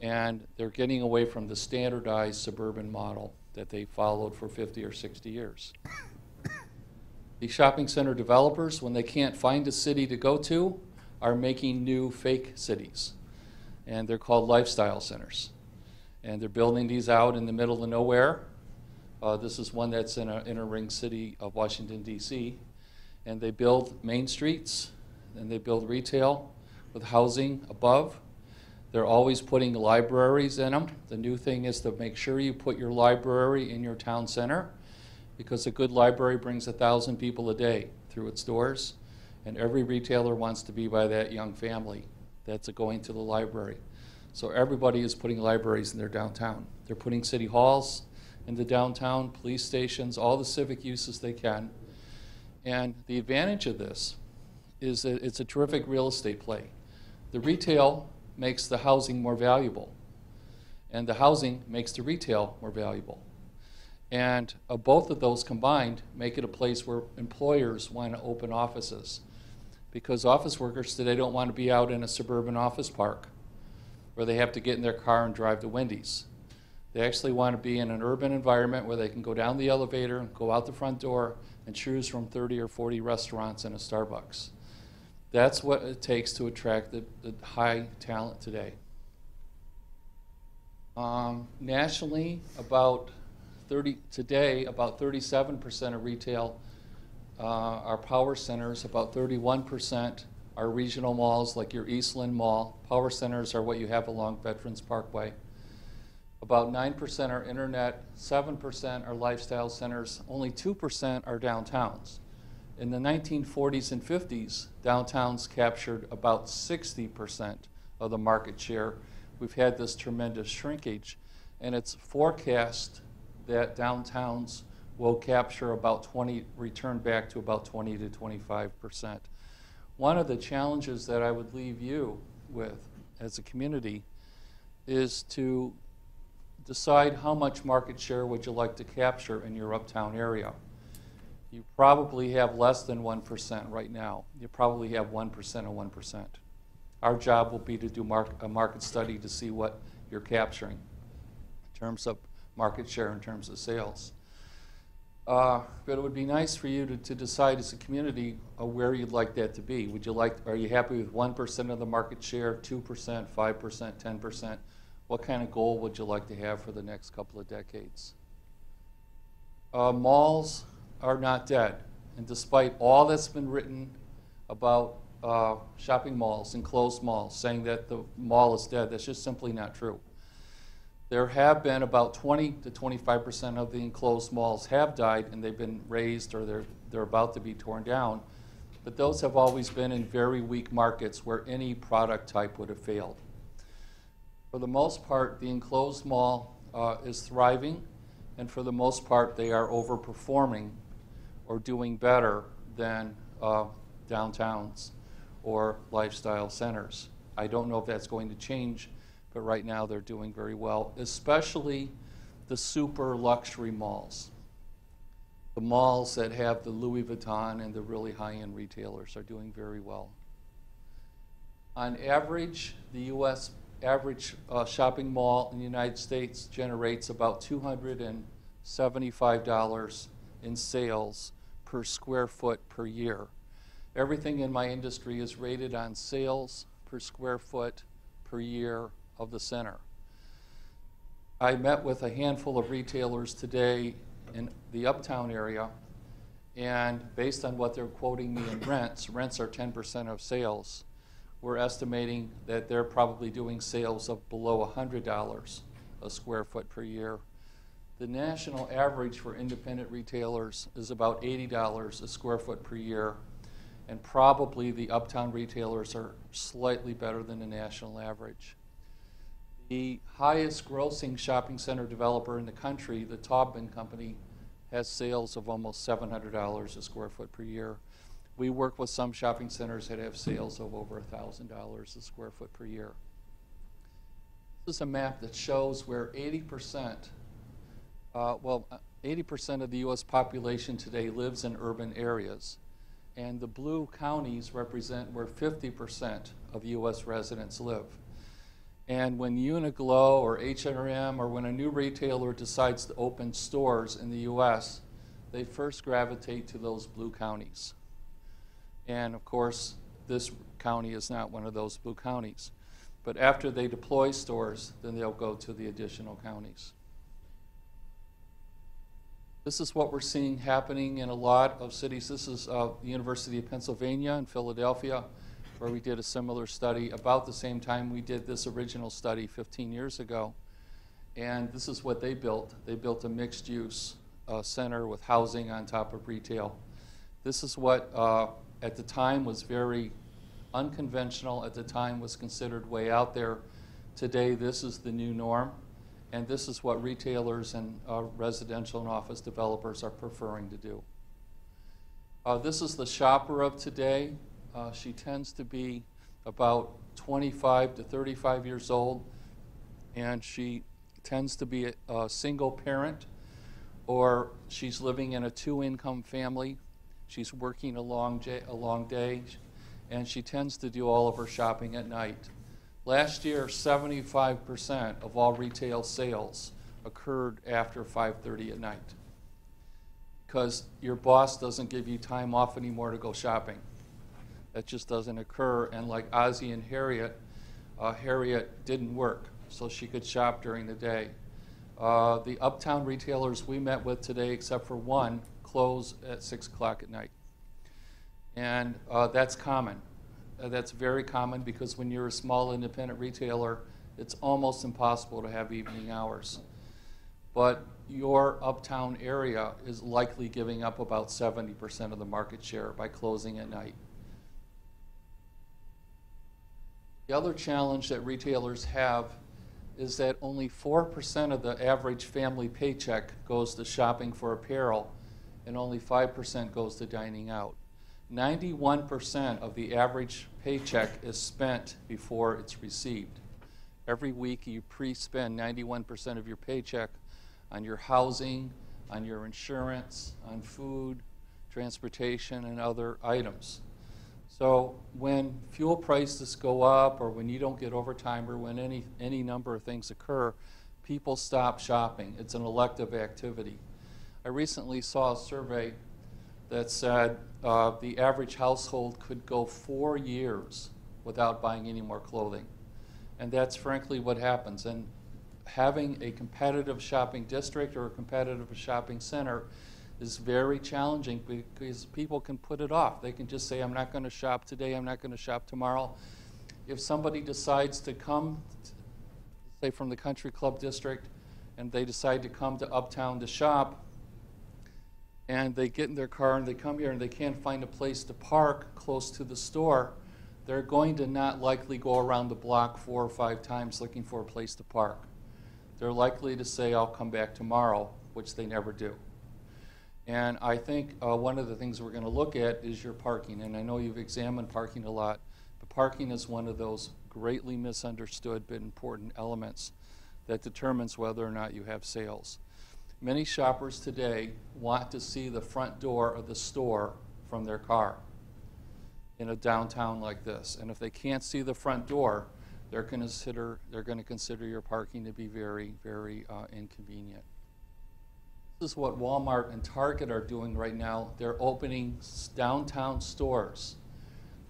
and they're getting away from the standardized suburban model that they followed for 50 or 60 years. *coughs* the shopping center developers, when they can't find a city to go to, are making new fake cities. And they're called lifestyle centers. And they're building these out in the middle of nowhere. Uh, this is one that's in a inner ring city of Washington, D.C. And they build main streets, and they build retail with housing above. They're always putting libraries in them. The new thing is to make sure you put your library in your town center because a good library brings a thousand people a day through its doors. And every retailer wants to be by that young family that's going to the library. So everybody is putting libraries in their downtown. They're putting city halls in the downtown, police stations, all the civic uses they can. And the advantage of this is that it's a terrific real estate play. The retail makes the housing more valuable, and the housing makes the retail more valuable. And uh, both of those combined make it a place where employers want to open offices. Because office workers today don't want to be out in a suburban office park where they have to get in their car and drive to Wendy's. They actually want to be in an urban environment where they can go down the elevator, go out the front door, and choose from 30 or 40 restaurants and a Starbucks. That's what it takes to attract the, the high talent today. Um, nationally, about 30, today, about 37% of retail uh, are power centers, about 31% are regional malls like your Eastland Mall. Power centers are what you have along Veterans Parkway. About 9% are internet, 7% are lifestyle centers, only 2% are downtowns. In the 1940s and 50s, downtowns captured about 60% of the market share. We've had this tremendous shrinkage, and it's forecast that downtowns will capture about 20, return back to about 20 to 25%. One of the challenges that I would leave you with as a community is to decide how much market share would you like to capture in your uptown area. You probably have less than 1% right now. You probably have 1% of 1%. Our job will be to do mark, a market study to see what you're capturing in terms of market share, in terms of sales. Uh, but it would be nice for you to, to decide as a community uh, where you'd like that to be. Would you like, are you happy with 1% of the market share, 2%, 5%, 10%? What kind of goal would you like to have for the next couple of decades? Uh, malls are not dead. And despite all that's been written about uh, shopping malls, enclosed malls, saying that the mall is dead, that's just simply not true. There have been about 20 to 25 percent of the enclosed malls have died and they've been razed or they're, they're about to be torn down. But those have always been in very weak markets where any product type would have failed. For the most part, the enclosed mall uh, is thriving, and for the most part, they are overperforming or doing better than uh, downtowns or lifestyle centers. I don't know if that's going to change, but right now they're doing very well, especially the super luxury malls. The malls that have the Louis Vuitton and the really high-end retailers are doing very well. On average, the U.S. average uh, shopping mall in the United States generates about $275 in sales per square foot per year. Everything in my industry is rated on sales per square foot per year of the center. I met with a handful of retailers today in the uptown area, and based on what they're quoting me in rents, rents are 10% of sales. We're estimating that they're probably doing sales of below $100 a square foot per year. The national average for independent retailers is about $80 a square foot per year, and probably the uptown retailers are slightly better than the national average. The highest grossing shopping center developer in the country, the Taubman Company, has sales of almost $700 a square foot per year. We work with some shopping centers that have sales of over $1,000 a square foot per year. This is a map that shows where 80% uh, well, 80% of the U.S. population today lives in urban areas, and the blue counties represent where 50% of U.S. residents live. And when Uniqlo or H&M or when a new retailer decides to open stores in the U.S., they first gravitate to those blue counties. And of course, this county is not one of those blue counties. But after they deploy stores, then they'll go to the additional counties. This is what we're seeing happening in a lot of cities. This is uh, the University of Pennsylvania in Philadelphia, where we did a similar study about the same time we did this original study 15 years ago. And this is what they built. They built a mixed use uh, center with housing on top of retail. This is what uh, at the time was very unconventional, at the time was considered way out there. Today, this is the new norm. And this is what retailers and uh, residential and office developers are preferring to do. Uh, this is the shopper of today. Uh, she tends to be about 25 to 35 years old, and she tends to be a, a single parent, or she's living in a two-income family. She's working a long, a long day, and she tends to do all of her shopping at night. Last year, 75% of all retail sales occurred after 5:30 at night because your boss doesn't give you time off anymore to go shopping. That just doesn't occur. And like Ozzie and Harriet, uh, Harriet didn't work. so she could shop during the day. Uh, The uptown retailers we met with today, except for one, close at 6 o'clock at night. And uh, that's common. Uh, That's very common because when you're a small independent retailer, it's almost impossible to have evening hours. But your uptown area is likely giving up about 70% of the market share by closing at night. The other challenge that retailers have is that only 4% of the average family paycheck goes to shopping for apparel, and only 5% goes to dining out. 91% of the average paycheck is spent before it's received. Every week, you pre-spend 91% of your paycheck on your housing, on your insurance, on food, transportation, and other items. So when fuel prices go up, or when you don't get overtime, or when any, any number of things occur, people stop shopping. It's an elective activity. I recently saw a survey that said uh, the average household could go four years without buying any more clothing. And that's frankly what happens. And having a competitive shopping district or a competitive shopping center is very challenging because people can put it off. They can just say, I'm not going to shop today, I'm not going to shop tomorrow. If somebody decides to come, say from the country club district, and they decide to come to Uptown to shop, and they get in their car and they come here and they can't find a place to park close to the store, they're going to not likely go around the block four or five times looking for a place to park. They're likely to say, I'll come back tomorrow, which they never do. And I think uh, one of the things we're going to look at is your parking. And I know you've examined parking a lot, but parking is one of those greatly misunderstood but important elements that determines whether or not you have sales. Many shoppers today want to see the front door of the store from their car in a downtown like this. And if they can't see the front door, they're going to consider, they're going to consider your parking to be very, very uh, inconvenient. This is what Walmart and Target are doing right now. They're opening downtown stores.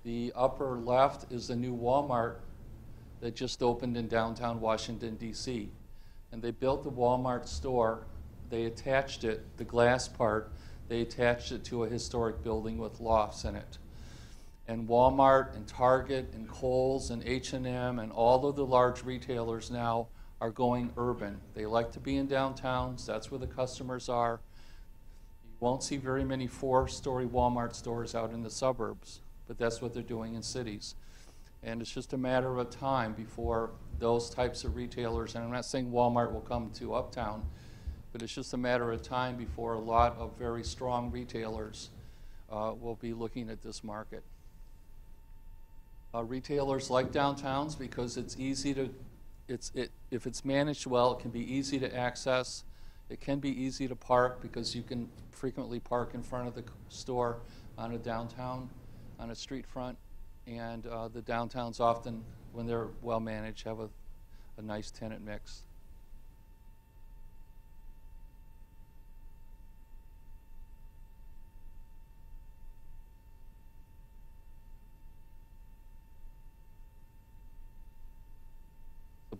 The upper left is the new Walmart that just opened in downtown Washington, D.C. And they built the Walmart store. They attached it, the glass part, they attached it to a historic building with lofts in it. And Walmart and Target and Kohl's and H&M and all of the large retailers now are going urban. They like to be in downtowns. That's where the customers are. You won't see very many four-story Walmart stores out in the suburbs, but that's what they're doing in cities. And it's just a matter of time before those types of retailers, and I'm not saying Walmart will come to Uptown, but it's just a matter of time before a lot of very strong retailers uh, will be looking at this market. Uh, retailers like downtowns because it's easy to, it's, it, if it's managed well, it can be easy to access. It can be easy to park because you can frequently park in front of the store on a downtown, on a street front. And uh, the downtowns often, when they're well managed, have a, a nice tenant mix.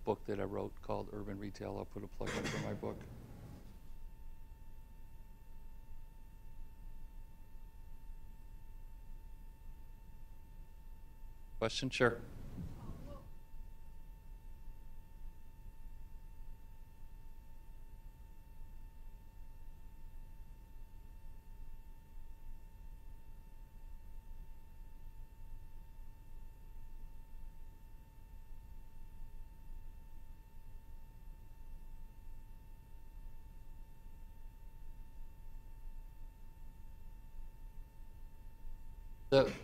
Book that I wrote called Urban Retail, I'll put a plug in for my book. Question? Sure.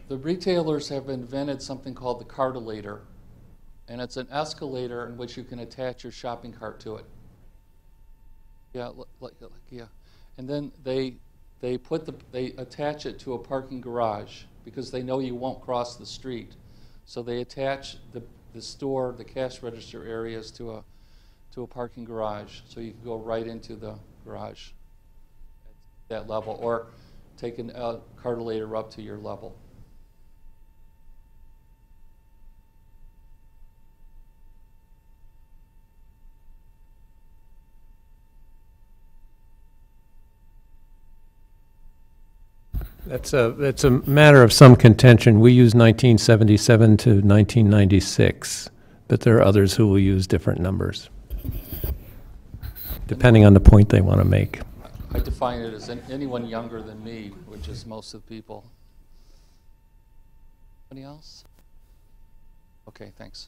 The, retailers have invented something called the cartolator, and it's an escalator in which you can attach your shopping cart to it. Yeah, like, like, yeah. And then they, they put the, they attach it to a parking garage because they know you won't cross the street. So they attach the, the store, the cash register areas to a, to a parking garage, so you can go right into the garage at that level, or take an uh, cartolator up to your level. That's a, it's a matter of some contention. We use 1977 to 1996, but there are others who will use different numbers, depending on the point they want to make. I define it as an- anyone younger than me, which is most of the people. Anybody else? Okay, thanks.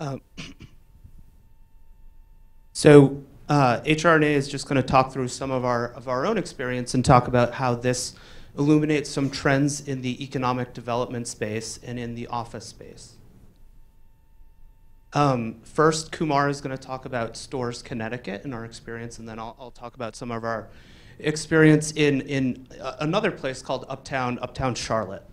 Um, So uh, HR&A is just going to talk through some of our, of our own experience and talk about how this illuminates some trends in the economic development space and in the office space. Um, first, Kumar is going to talk about Storrs Connecticut and our experience, and then I'll, I'll talk about some of our experience in, in uh, another place called Uptown, Uptown Charlotte.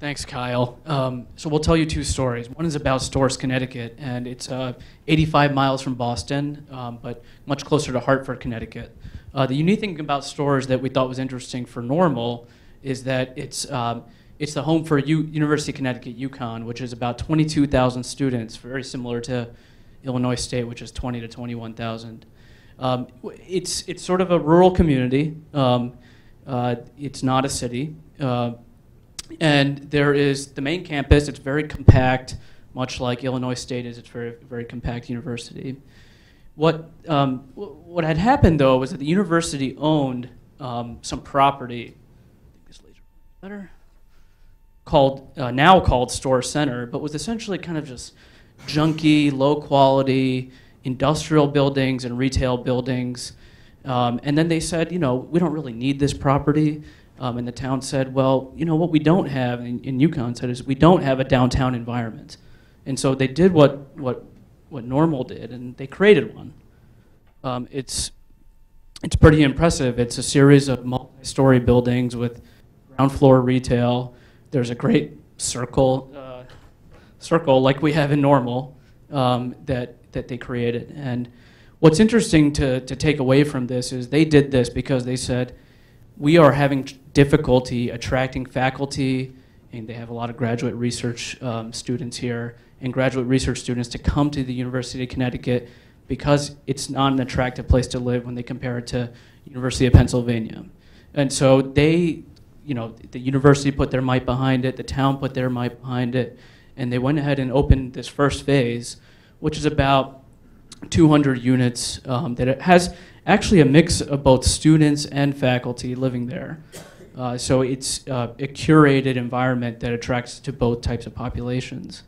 Thanks, Kyle. Um, so we'll tell you two stories. One is about Storrs, Connecticut, and it's uh, 85 miles from Boston, um, but much closer to Hartford, Connecticut. Uh, the unique thing about Storrs that we thought was interesting for Normal is that it's um, it's the home for U- University of Connecticut UConn, which is about 22,000 students, very similar to Illinois State, which is 20 to 21,000. Um, it's it's sort of a rural community. Um, uh, it's not a city. Uh, and there is the main campus. It's very compact, much like Illinois State is. It's very very compact university. What um, wh- what had happened though was that the university owned um, some property. This laser better called uh, now called Storrs Center, but was essentially kind of just junky, low quality industrial buildings and retail buildings. Um, and then they said, you know, we don't really need this property. Um, and the town said, well, you know, what we don't have, and, and UConn said, is we don't have a downtown environment. And so they did what, what, what Normal did, and they created one. Um, it's, it's pretty impressive. It's a series of multi-story buildings with ground floor retail. There's a great circle, uh, circle like we have in Normal um, that, that they created. And what's interesting to, to take away from this is they did this because they said, we are having difficulty attracting faculty, and they have a lot of graduate research um, students here, and graduate research students to come to the University of Connecticut because it's not an attractive place to live when they compare it to University of Pennsylvania. And so they, you know, the university put their might behind it, the town put their might behind it, and they went ahead and opened this first phase, which is about 200 units um, that it has actually a mix of both students and faculty living there. Uh, so it's uh, a curated environment that attracts to both types of populations.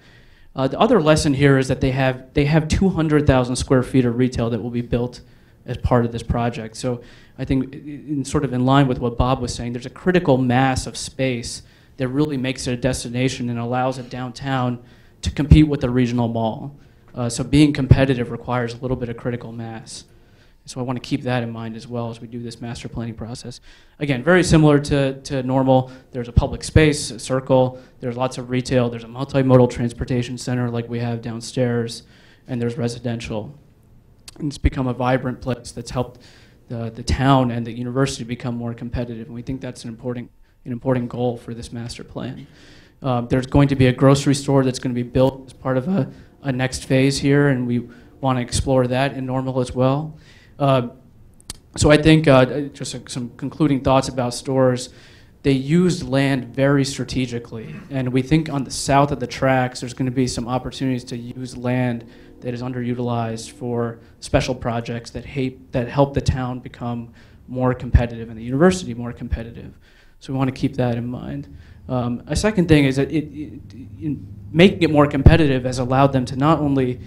Uh, the other lesson here is that they have they have 200,000 square feet of retail that will be built as part of this project. So I think, in sort of in line with what Bob was saying, there's a critical mass of space that really makes it a destination and allows a downtown to compete with a regional mall. Uh, so being competitive requires a little bit of critical mass. So I want to keep that in mind as well as we do this master planning process. Again, very similar to, to normal. There's a public space, a circle, there's lots of retail, there's a multimodal transportation center like we have downstairs, and there's residential. And it's become a vibrant place that's helped the, the town and the university become more competitive. And we think that's an important, an important goal for this master plan. Um, there's going to be a grocery store that's going to be built as part of a, a next phase here, and we want to explore that in Normal as well. Uh, so I think uh, just some concluding thoughts about Storrs. They used land very strategically, and we think on the south of the tracks, there's going to be some opportunities to use land that is underutilized for special projects that, hate, that help the town become more competitive and the university more competitive. So we want to keep that in mind. Um, a second thing is that it, it, in making it more competitive has allowed them to not only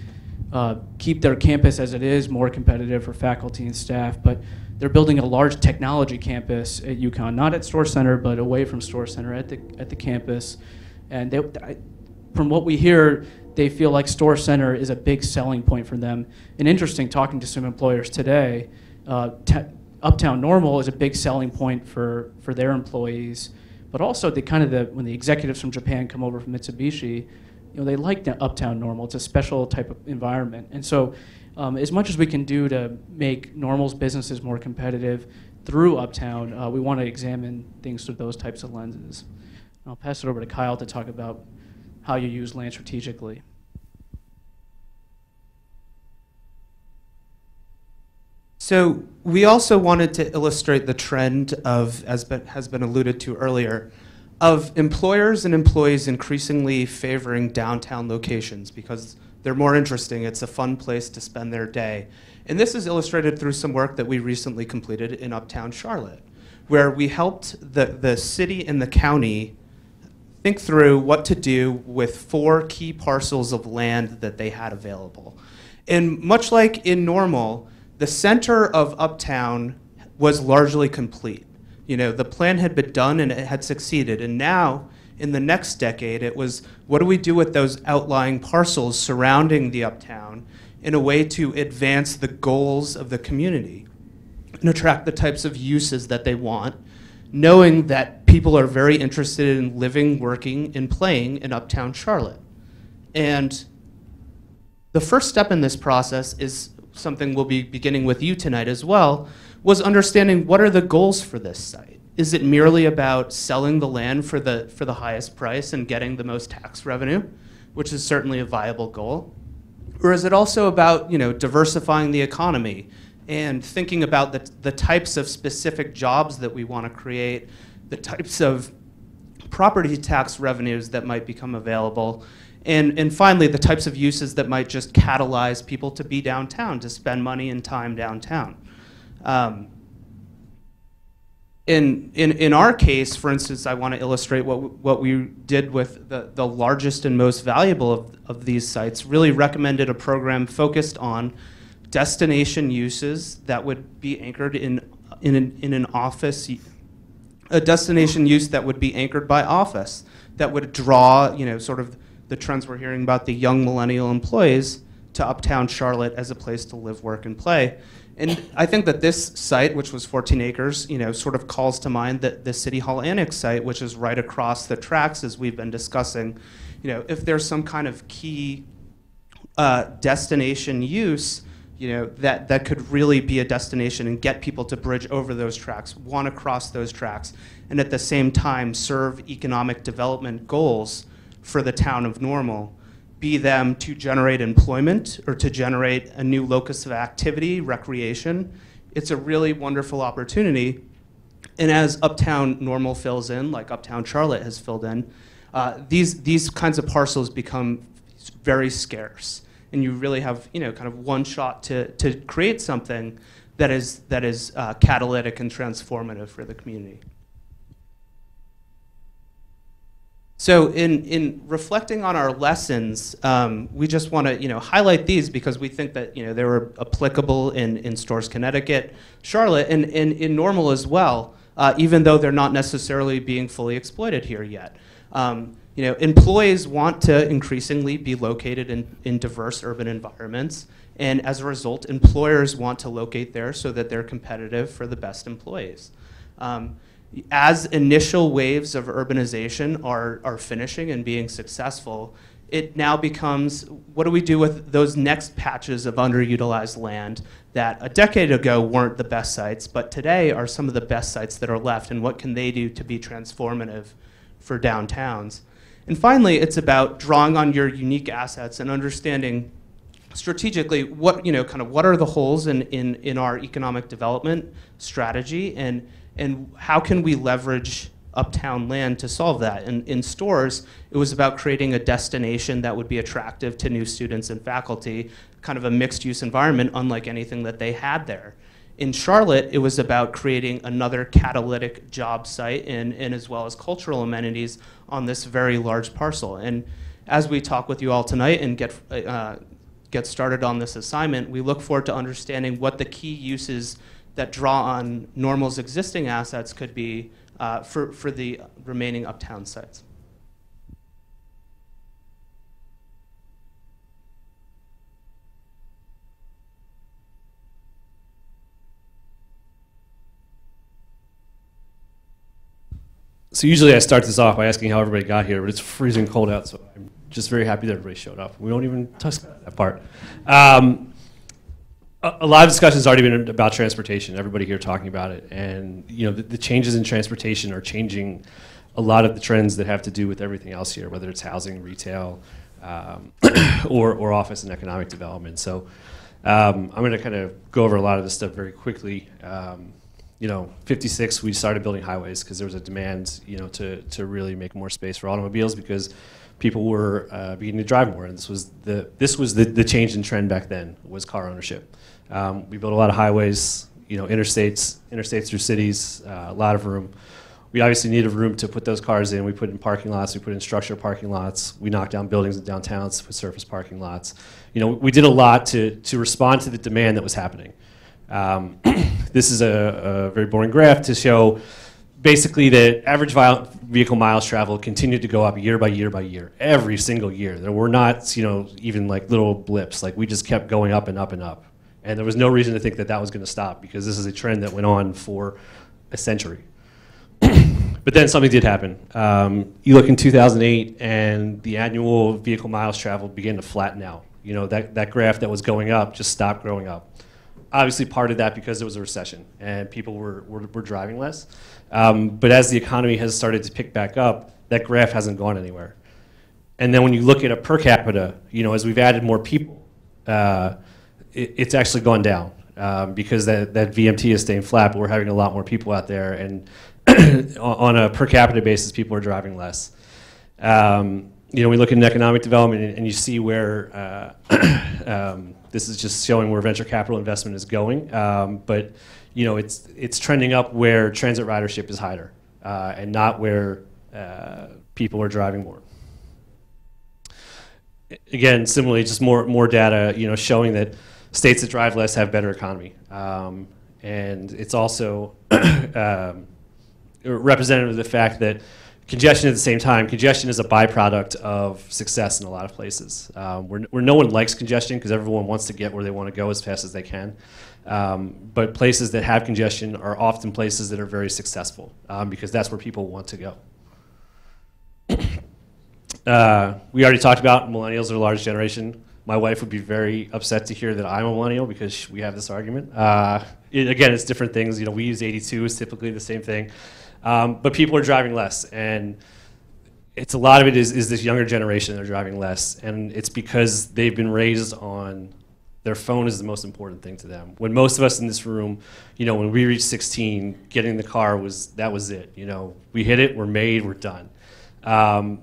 uh, keep their campus as it is more competitive for faculty and staff, but they're building a large technology campus at UConn, not at Storrs Center, but away from Storrs Center at the, at the campus. And they, I, from what we hear, they feel like Storrs Center is a big selling point for them. And interesting, talking to some employers today, uh, Uptown Normal is a big selling point for, for their employees. But also, the kind of the when the executives from Japan come over from Mitsubishi, you know, they like the Uptown Normal. It's a special type of environment. And so, um, as much as we can do to make Normal's businesses more competitive, through Uptown, uh, we want to examine things through those types of lenses. I'll pass it over to Kyle to talk about how you use land strategically. So we also wanted to illustrate the trend of, as been, has been alluded to earlier, of employers and employees increasingly favoring downtown locations because they're more interesting. It's a fun place to spend their day. And this is illustrated through some work that we recently completed in Uptown Charlotte, where we helped the, the city and the county think through what to do with four key parcels of land that they had available. And much like in Normal, the center of Uptown was largely complete. You know, the plan had been done and it had succeeded. And now, in the next decade, it was what do we do with those outlying parcels surrounding the Uptown in a way to advance the goals of the community and attract the types of uses that they want, knowing that people are very interested in living, working, and playing in Uptown Charlotte. And the first step in this process is something we'll be beginning with you tonight as well, was understanding what are the goals for this site. Is it merely about selling the land for the, for the highest price and getting the most tax revenue, which is certainly a viable goal? Or is it also about you know, diversifying the economy and thinking about the, the types of specific jobs that we want to create, the types of property tax revenues that might become available, and, and finally, the types of uses that might just catalyze people to be downtown, to spend money and time downtown. Um, in, in, in our case, for instance, I want to illustrate what, what we did with the, the largest and most valuable of, of these sites, really recommended a program focused on destination uses that would be anchored in, in, an, in an office, a destination use that would be anchored by office, that would draw, you know, sort of the trends we're hearing about the young millennial employees to uptown Charlotte as a place to live, work, and play. And I think that this site, which was 14 acres, you know, sort of calls to mind the, the City Hall Annex site, which is right across the tracks as we've been discussing. You know, if there's some kind of key uh, destination use, you know, that, that could really be a destination and get people to bridge over those tracks, want to cross those tracks, and at the same time serve economic development goals for the town of Normal be them to generate employment or to generate a new locus of activity, recreation. It's a really wonderful opportunity. And as Uptown Normal fills in, like Uptown Charlotte has filled in, uh, these, these kinds of parcels become very scarce. And you really have, you know, kind of one shot to, to create something that is, that is uh, catalytic and transformative for the community. So in, in reflecting on our lessons, um, we just want to you know highlight these because we think that you know they were applicable in, in Storrs, Connecticut, Charlotte, and, and in Normal as well, uh, even though they're not necessarily being fully exploited here yet. Um, you know, employees want to increasingly be located in, in diverse urban environments, and as a result, employers want to locate there so that they're competitive for the best employees. Um, as initial waves of urbanization are, are finishing and being successful, it now becomes what do we do with those next patches of underutilized land that a decade ago weren't the best sites, but today are some of the best sites that are left, and what can they do to be transformative for downtowns? And finally, it's about drawing on your unique assets and understanding strategically what, you know, kind of what are the holes in, in, in our economic development strategy and and how can we leverage uptown land to solve that? And in Storrs, it was about creating a destination that would be attractive to new students and faculty, kind of a mixed use environment unlike anything that they had there. In Charlotte, it was about creating another catalytic job site and, and as well as cultural amenities on this very large parcel. And as we talk with you all tonight and get, uh, get started on this assignment, we look forward to understanding what the key uses that draw on Normal's existing assets could be uh, for, for the remaining uptown sites. So usually I start this off by asking how everybody got here, but it's freezing cold out, so I'm just very happy that everybody showed up. We don't even touch that part. Um, a, lot of discussion has already been about transportation. Everybody here talking about it, and you know the, the changes in transportation are changing a lot of the trends that have to do with everything else here, whether it's housing, retail, um, *clears throat* or or office and economic development. So um, I'm going to kind of go over a lot of this stuff very quickly. Um, you know, 56, we started building highways because there was a demand, you know, to, to really make more space for automobiles because people were uh, beginning to drive more, and this was the this was the, the change in trend back then was car ownership. Um, we built a lot of highways, you know, interstates, interstates through cities, uh, a lot of room. We obviously needed room to put those cars in. We put in parking lots. We put in structured parking lots. We knocked down buildings in downtowns to put surface parking lots. You know, we did a lot to to respond to the demand that was happening. Um, *clears throat* this is a, a, very boring graph to show basically that average vehicle miles traveled continued to go up year by year by year, every single year. There were not, you know, even like little blips. Like we just kept going up and up and up. And there was no reason to think that that was going to stop because this is a trend that went on for a century. *coughs* but then something did happen. Um, you look in 2008 and the annual vehicle miles traveled began to flatten out. You know, that, that graph that was going up just stopped growing up obviously part of that because it was a recession and people were, were, were driving less. Um, but as the economy has started to pick back up, that graph hasn't gone anywhere. And then when you look at a per capita, you know, as we've added more people, uh, it, it's actually gone down um, because that, that VMT is staying flat, but we're having a lot more people out there. And *clears throat* on a per capita basis, people are driving less. Um, you know, we look at economic development and, and you see where uh, *clears throat* um, this is just showing where venture capital investment is going. Um, but you know, it's it's trending up where transit ridership is higher, uh, and not where uh, people are driving more. Again, similarly, just more more data, you know, showing that states that drive less have better economy, um, and it's also *clears throat* um, representative of the fact that congestion at the same time, congestion is a byproduct of success in a lot of places. Um, where, where no one likes congestion because everyone wants to get where they want to go as fast as they can. Um, but places that have congestion are often places that are very successful um, because that's where people want to go. *clears throat* uh, we already talked about millennials are a large generation. My wife would be very upset to hear that I'm a millennial because we have this argument. Uh, it, again, it's different things. You know, we use 82 is typically the same thing. Um, but people are driving less, and it's a lot of it is, is this younger generation that are driving less, and it's because they've been raised on their phone is the most important thing to them. When most of us in this room, you know, when we reached 16, getting the car was that was it. You know, we hit it, we're made, we're done. Um,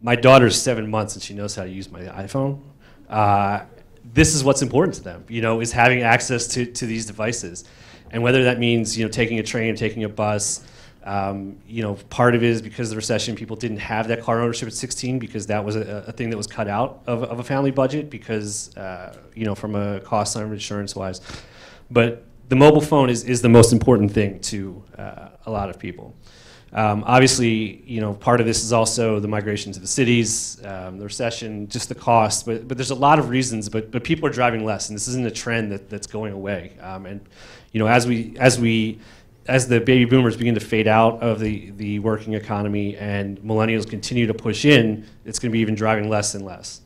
my daughter's seven months and she knows how to use my iPhone. Uh, this is what's important to them, you know, is having access to, to these devices. And whether that means, you know, taking a train, taking a bus, um, you know, part of it is because of the recession, people didn't have that car ownership at 16 because that was a, a thing that was cut out of, of a family budget because, uh, you know, from a cost of insurance wise. But the mobile phone is, is the most important thing to uh, a lot of people. Um, obviously, you know, part of this is also the migration to the cities, um, the recession, just the cost. But, but there's a lot of reasons. But, but people are driving less, and this isn't a trend that, that's going away. Um, and you know, as we as we as the baby boomers begin to fade out of the, the working economy and millennials continue to push in, it's going to be even driving less and less.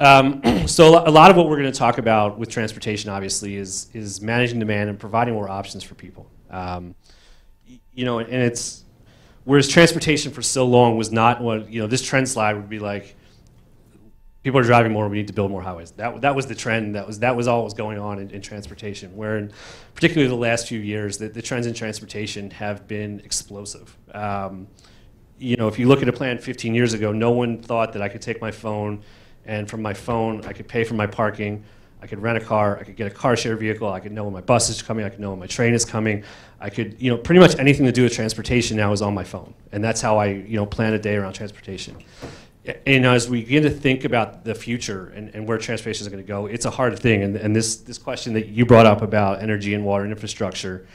Um, *clears throat* so a lot of what we're going to talk about with transportation, obviously, is, is managing demand and providing more options for people. Um, you know, and it's, whereas transportation for so long was not what, you know, this trend slide would be like, people are driving more. We need to build more highways. That, that was the trend. That was that was all that was going on in, in transportation. Where, in particularly the last few years, the, the trends in transportation have been explosive. Um, you know, if you look at a plan 15 years ago, no one thought that I could take my phone, and from my phone I could pay for my parking. I could rent a car. I could get a car share vehicle. I could know when my bus is coming. I could know when my train is coming. I could, you know, pretty much anything to do with transportation now is on my phone, and that's how I, you know, plan a day around transportation and as we begin to think about the future and, and where transportation is going to go, it's a hard thing. And, and this, this question that you brought up about energy and water and infrastructure,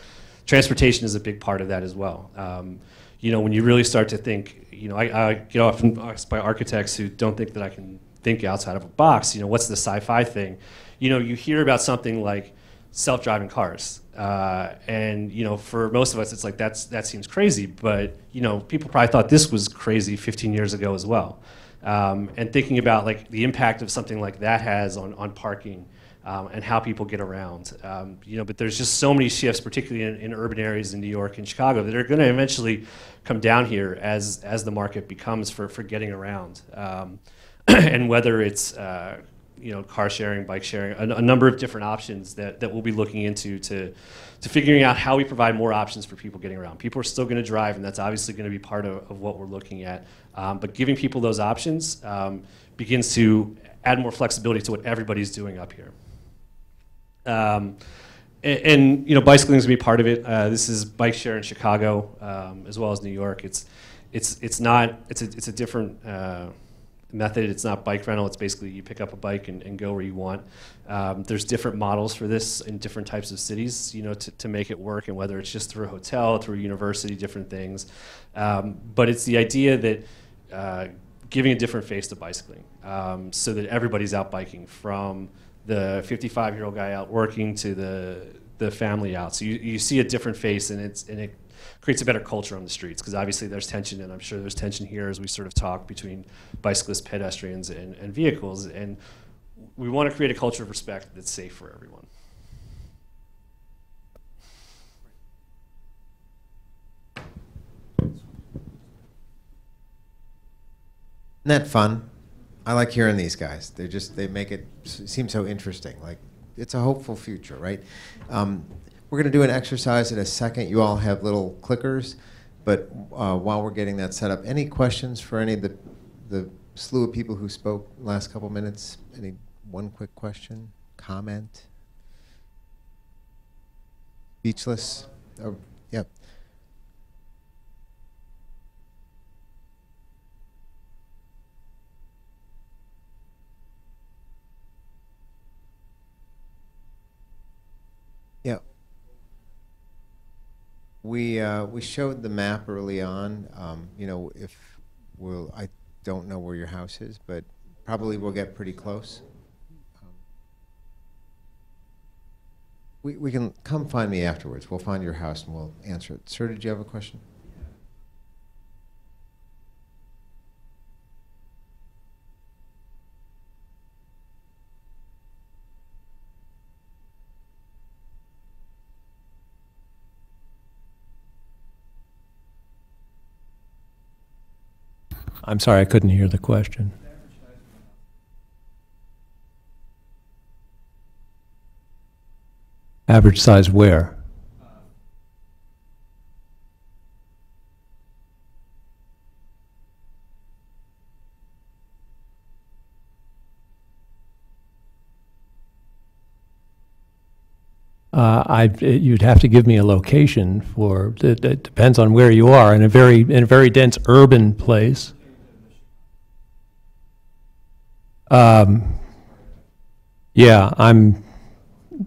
transportation is a big part of that as well. Um, you know, when you really start to think, you know, I, I get often asked by architects who don't think that I can think outside of a box, you know, what's the sci-fi thing? You know, you hear about something like self-driving cars. Uh, and you know, for most of us, it's like that's that seems crazy. But you know, people probably thought this was crazy 15 years ago as well. Um, and thinking about like the impact of something like that has on, on parking, um, and how people get around. Um, you know, but there's just so many shifts, particularly in, in urban areas in New York and Chicago, that are going to eventually come down here as as the market becomes for for getting around. Um, *clears throat* and whether it's uh, you know car sharing, bike sharing, a, a number of different options that, that we'll be looking into to to figuring out how we provide more options for people getting around. People are still going to drive, and that's obviously going to be part of, of what we're looking at. Um, but giving people those options um, begins to add more flexibility to what everybody's doing up here. Um, and, and, you know, bicycling is going to be part of it. Uh, this is bike share in Chicago um, as well as New York. It's it's it's not it's a it's a different. Uh, method. It's not bike rental. It's basically you pick up a bike and, and go where you want. Um, there's different models for this in different types of cities, you know, to, to make it work, and whether it's just through a hotel, through a university, different things. Um, but it's the idea that uh, giving a different face to bicycling, um, so that everybody's out biking from the 55 year old guy out working to the the family out. So you, you see a different face, and it's and it creates a better culture on the streets because obviously there's tension, and I'm sure there's tension here as we sort of talk between bicyclists, pedestrians, and, and vehicles. And we want to create a culture of respect that's safe for everyone. Isn't that fun? I like hearing these guys. They just they make it seem so interesting. Like it's a hopeful future, right? Um, we're going to do an exercise in a second. You all have little clickers, but uh, while we're getting that set up, any questions for any of the the slew of people who spoke last couple minutes? Any one quick question, comment? Speechless? Oh, yep. Yeah. We, uh, we showed the map early on. Um, you know, if we'll, I don't know where your house is, but probably we'll get pretty close. Um, We, we can, come find me afterwards. We'll find your house and we'll answer it. Sir, did you have a question? I'm sorry, I couldn't hear the question. Average size where? Uh, I, you'd have to give me a location for, it, it depends on where you are. In a very, in a very dense urban place, um, yeah, I'm,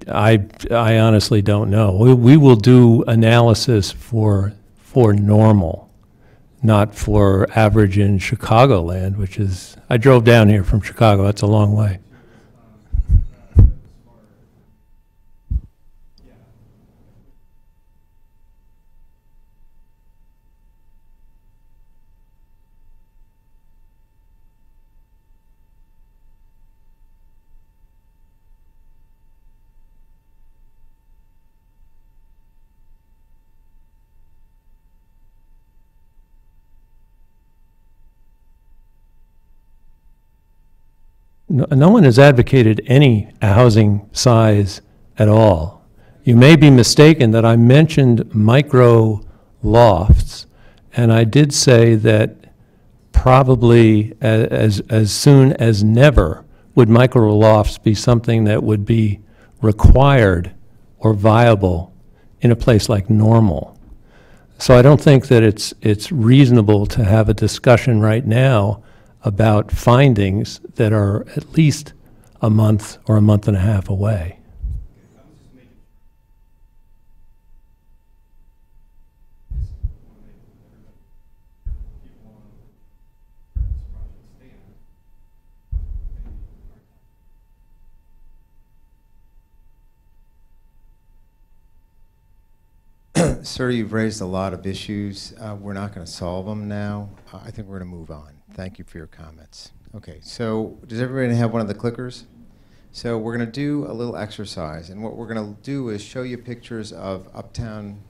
I, I honestly don't know. We, we will do analysis for, for normal, not for average in Chicagoland, which is, I drove down here from Chicago, that's a long way. No, no one has advocated any housing size at all. You may be mistaken that I mentioned micro lofts, and I did say that probably as, as soon as never would micro lofts be something that would be required or viable in a place like normal. So I don't think that it's, it's reasonable to have a discussion right now about findings that are at least a month or a month and a half away. *coughs* Sir, you've raised a lot of issues. Uh, we're not going to solve them now. I think we're going to move on. Thank you for your comments. Okay, so does everybody have one of the clickers? So we're going to do a little exercise, and what we're going to do is show you pictures of Uptown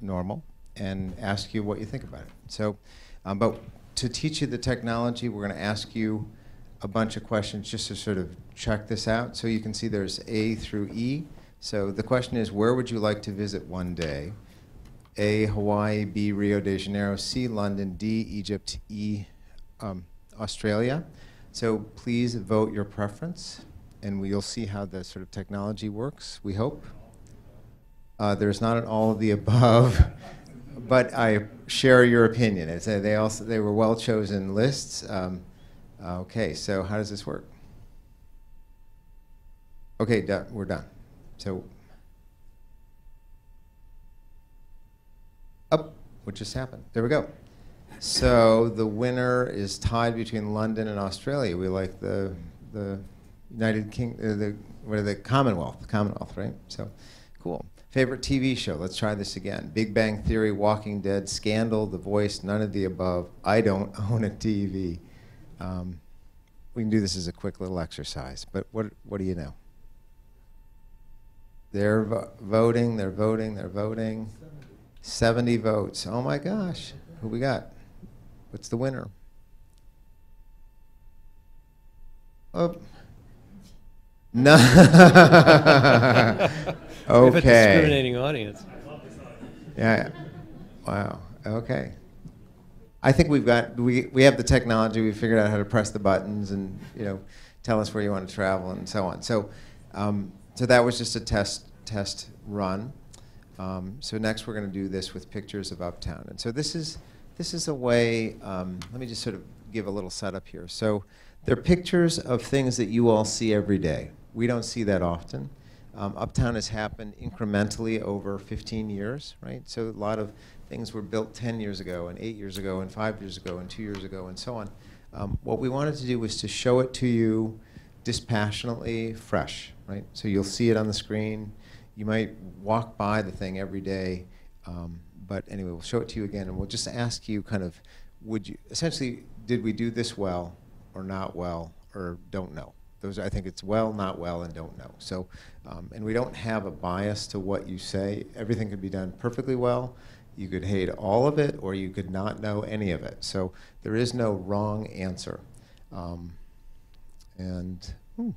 Normal and ask you what you think about it. So, um, but to teach you the technology, we're going to ask you a bunch of questions just to sort of check this out. So you can see there's A through E. So the question is, where would you like to visit one day? A, Hawaii, B, Rio de Janeiro, C, London, D, Egypt, E, um, Australia. So please vote your preference, and we'll see how the sort of technology works, we hope. Uh, there's not an all of the above, *laughs* but I share your opinion. It's a, they, also, they were well-chosen lists. Um, okay, so how does this work? Okay, done, we're done. So up, what just happened? There we go. So the winner is tied between London and Australia. We like the the United King, uh, the what are the Commonwealth, the Commonwealth, right? So, cool. Favorite TV show? Let's try this again. Big Bang Theory, Walking Dead, Scandal, The Voice, none of the above. I don't *laughs* own a TV. Um, we can do this as a quick little exercise. But what what do you know? They're vo- voting. They're voting. They're voting. 70 votes. Oh my gosh. Who we got? What's the winner? Oh. No. *laughs* We have a okay. discriminating audience. Yeah. Wow. Okay. I think we've got we we have the technology. We figured out how to press the buttons and you know tell us where you want to travel and so on. So um, so that was just a test test run. Um, so next we're going to do this with pictures of Uptown. And so this is this is a way. Um, let me just sort of give a little setup here. So they're pictures of things that you all see every day. We don't see that often. Um, Uptown has happened incrementally over 15 years, right? So a lot of things were built 10 years ago, and eight years ago, and five years ago, and two years ago, and so on. Um, what we wanted to do was to show it to you dispassionately, fresh, right? So you'll see it on the screen. You might walk by the thing every day, um, but anyway, we'll show it to you again, and we'll just ask you kind of, would you, essentially, did we do this well, or not well, or don't know? Those, I think it's well, not well, and don't know. So, um, and we don't have a bias to what you say. Everything could be done perfectly well. You could hate all of it, or you could not know any of it. So there is no wrong answer. Um, and hmm,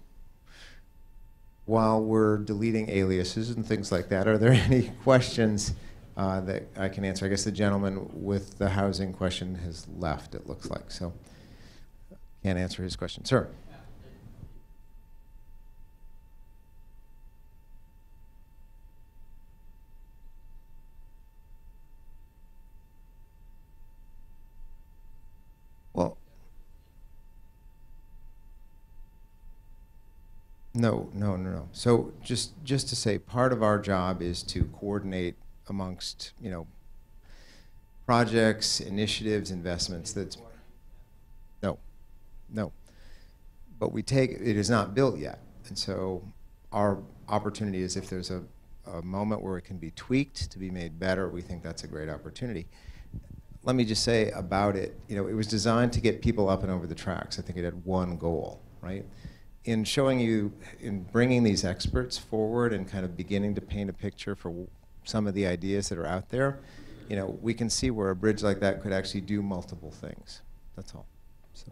while we're deleting aliases and things like that, are there *laughs* any questions uh, that I can answer? I guess the gentleman with the housing question has left, it looks like. So can't answer his question. Sir? Well, no, no, no, no. So just just to say, part of our job is to coordinate amongst you know projects, initiatives, investments. That's no, no. But we take it is not built yet, and so our opportunity is if there's a, a moment where it can be tweaked to be made better, we think that's a great opportunity let me just say about it, you know, it was designed to get people up and over the tracks. I think it had one goal, right? In showing you, in bringing these experts forward and kind of beginning to paint a picture for some of the ideas that are out there, you know, we can see where a bridge like that could actually do multiple things. That's all. So.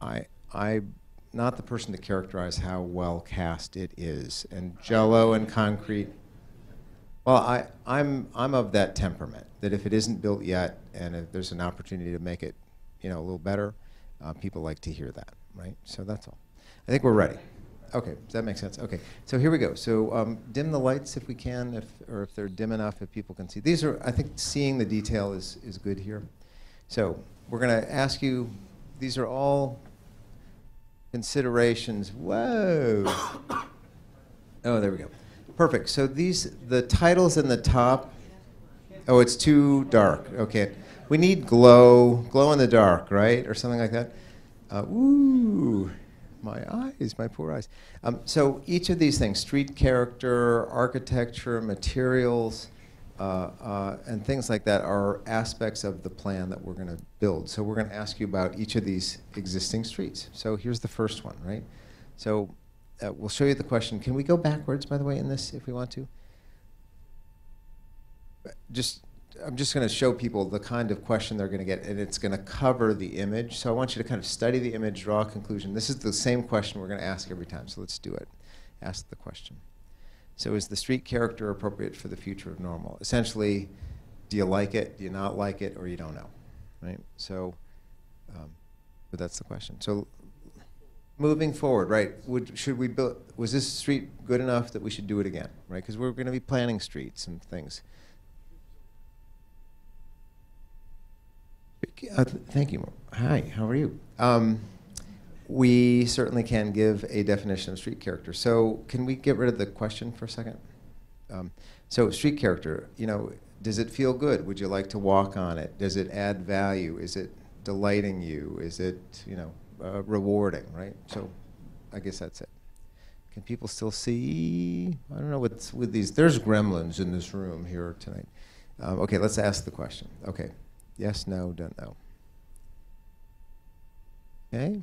I, I'm not the person to characterize how well cast it is, and Jello and concrete. Well, I, I'm, I'm of that temperament, that if it isn't built yet and if there's an opportunity to make it, you know, a little better, uh, people like to hear that, right? So that's all. I think we're ready. Okay, does that make sense? Okay, so here we go. So um, dim the lights if we can, if, or if they're dim enough, if people can see. These are, I think seeing the detail is, is good here. So we're going to ask you, these are all considerations. Whoa. Oh, there we go. Perfect. So these, the titles in the top. Oh, it's too dark. Okay. We need glow, glow in the dark, right, or something like that. Uh, ooh, my eyes, my poor eyes. Um, so each of these things: street character, architecture, materials. uh, uh, and things like that are aspects of the plan that we're going to build. So we're going to ask you about each of these existing streets. So here's the first one, right? So uh, we'll show you the question. Can we go backwards, by the way, in this if we want to? Just, I'm just going to show people the kind of question they're going to get, and it's going to cover the image. So I want you to kind of study the image, draw a conclusion. This is the same question we're going to ask every time, so let's do it. Ask the question. So is the street character appropriate for the future of normal? Essentially, do you like it, do you not like it, or you don't know, right? So, um, but that's the question. So, moving forward, right? Would should we build? Was this street good enough that we should do it again, right? Because we're going to be planning streets and things. Uh, th- thank you. Hi, how are you? Um, we certainly can give a definition of street character. So, can we get rid of the question for a second? Um, so, street character, you know, does it feel good? Would you like to walk on it? Does it add value? Is it delighting you? Is it, you know, uh, rewarding, right? So, I guess that's it. Can people still see? I don't know what's with these. There's gremlins in this room here tonight. Um, okay, let's ask the question. Okay. Yes, no, don't know. Okay.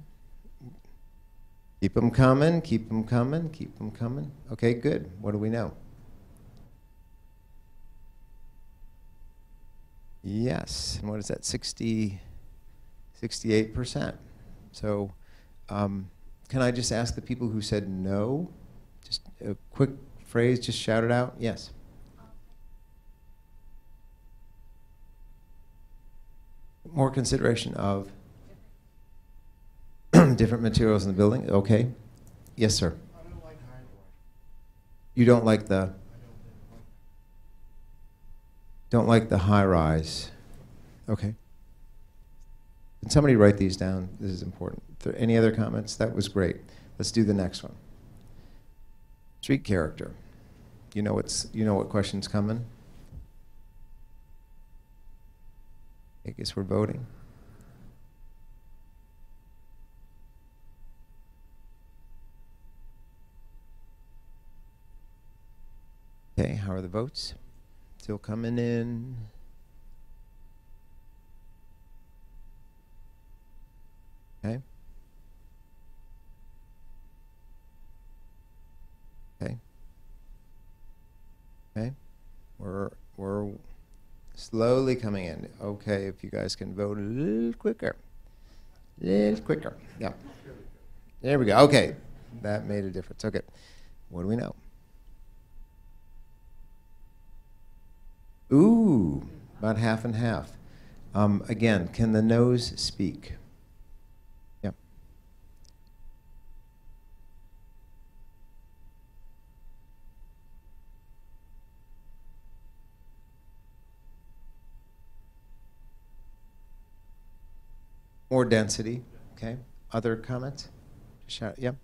Keep them coming, keep them coming, keep them coming. Okay, good. What do we know? Yes. And what is that? 60, 68%. So, um, can I just ask the people who said no? Just a quick phrase, just shout it out. Yes. More consideration of *clears throat* different materials in the building. Okay. Yes, sir. Don't like You don't like the don't like the high rise. Okay. Can somebody write these down? This is important. Any other comments? That was great. Let's do the next one. Street character. You know what's you know what question's coming? I guess we're voting. Okay, how are the votes? Still coming in. Okay. Okay. Okay. We're we're slowly coming in. Okay, if you guys can vote a little quicker. A little quicker. Yeah. There we go. Okay. That made a difference. Okay. What do we know? Ooh, about half and half. Um, again, can the nose speak? More density. Okay. Other comments? Shout. Yep.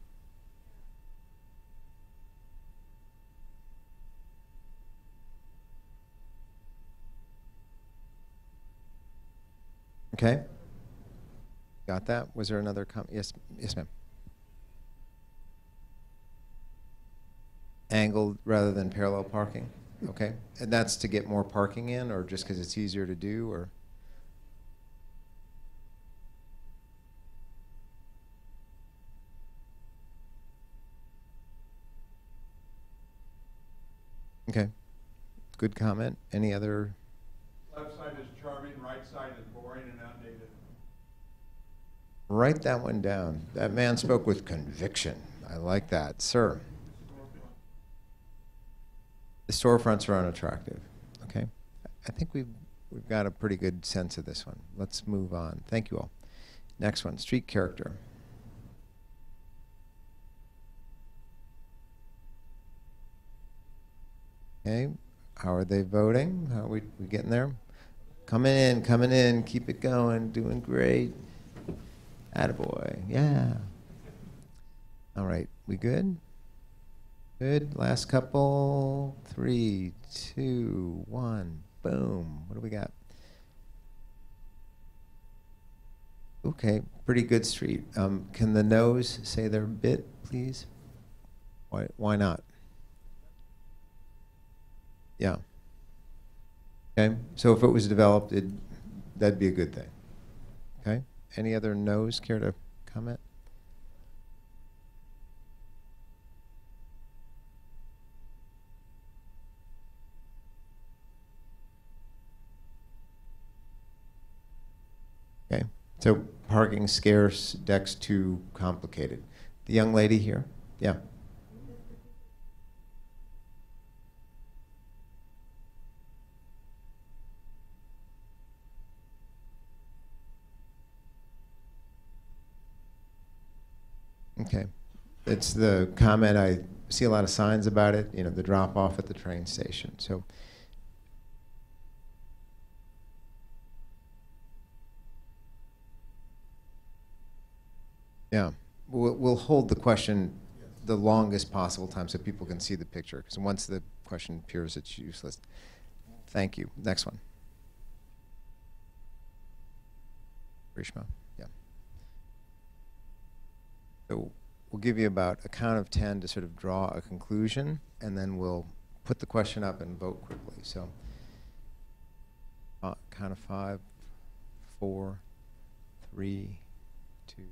Okay. Got that? Was there another comment? Yes, yes, ma'am. Angled rather than parallel parking? Okay. And that's to get more parking in, or just because it's easier to do, or? Okay. Good comment. Any other? Left side is charming, right side is boring and outdated. Write that one down. That man spoke with conviction. I like that. Sir? The storefronts are unattractive. Okay. I think we've, we've got a pretty good sense of this one. Let's move on. Thank you all. Next one street character. Okay. How are they voting? How are we, we getting there? Coming in, coming in, keep it going, doing great. Attaboy, yeah. All right, we good? Good. Last couple. Three, two, one. Boom. What do we got? Okay, pretty good street. Um, can the nose say their bit, please? Why? Why not? Yeah. Okay, so if it was developed, it, that'd be a good thing. Okay, any other no's care to comment? Okay, so parking scarce, decks too complicated. The young lady here, yeah. Okay. It's the comment, I see a lot of signs about it, you know, the drop off at the train station. So Yeah, we'll, we'll hold the question the longest possible time so people can see the picture, because once the question appears, it's useless. Thank you. Next one. Rishma. We'll give you about a count of 10 to sort of draw a conclusion, and then we'll put the question up and vote quickly. So uh, count of five, four, three, two,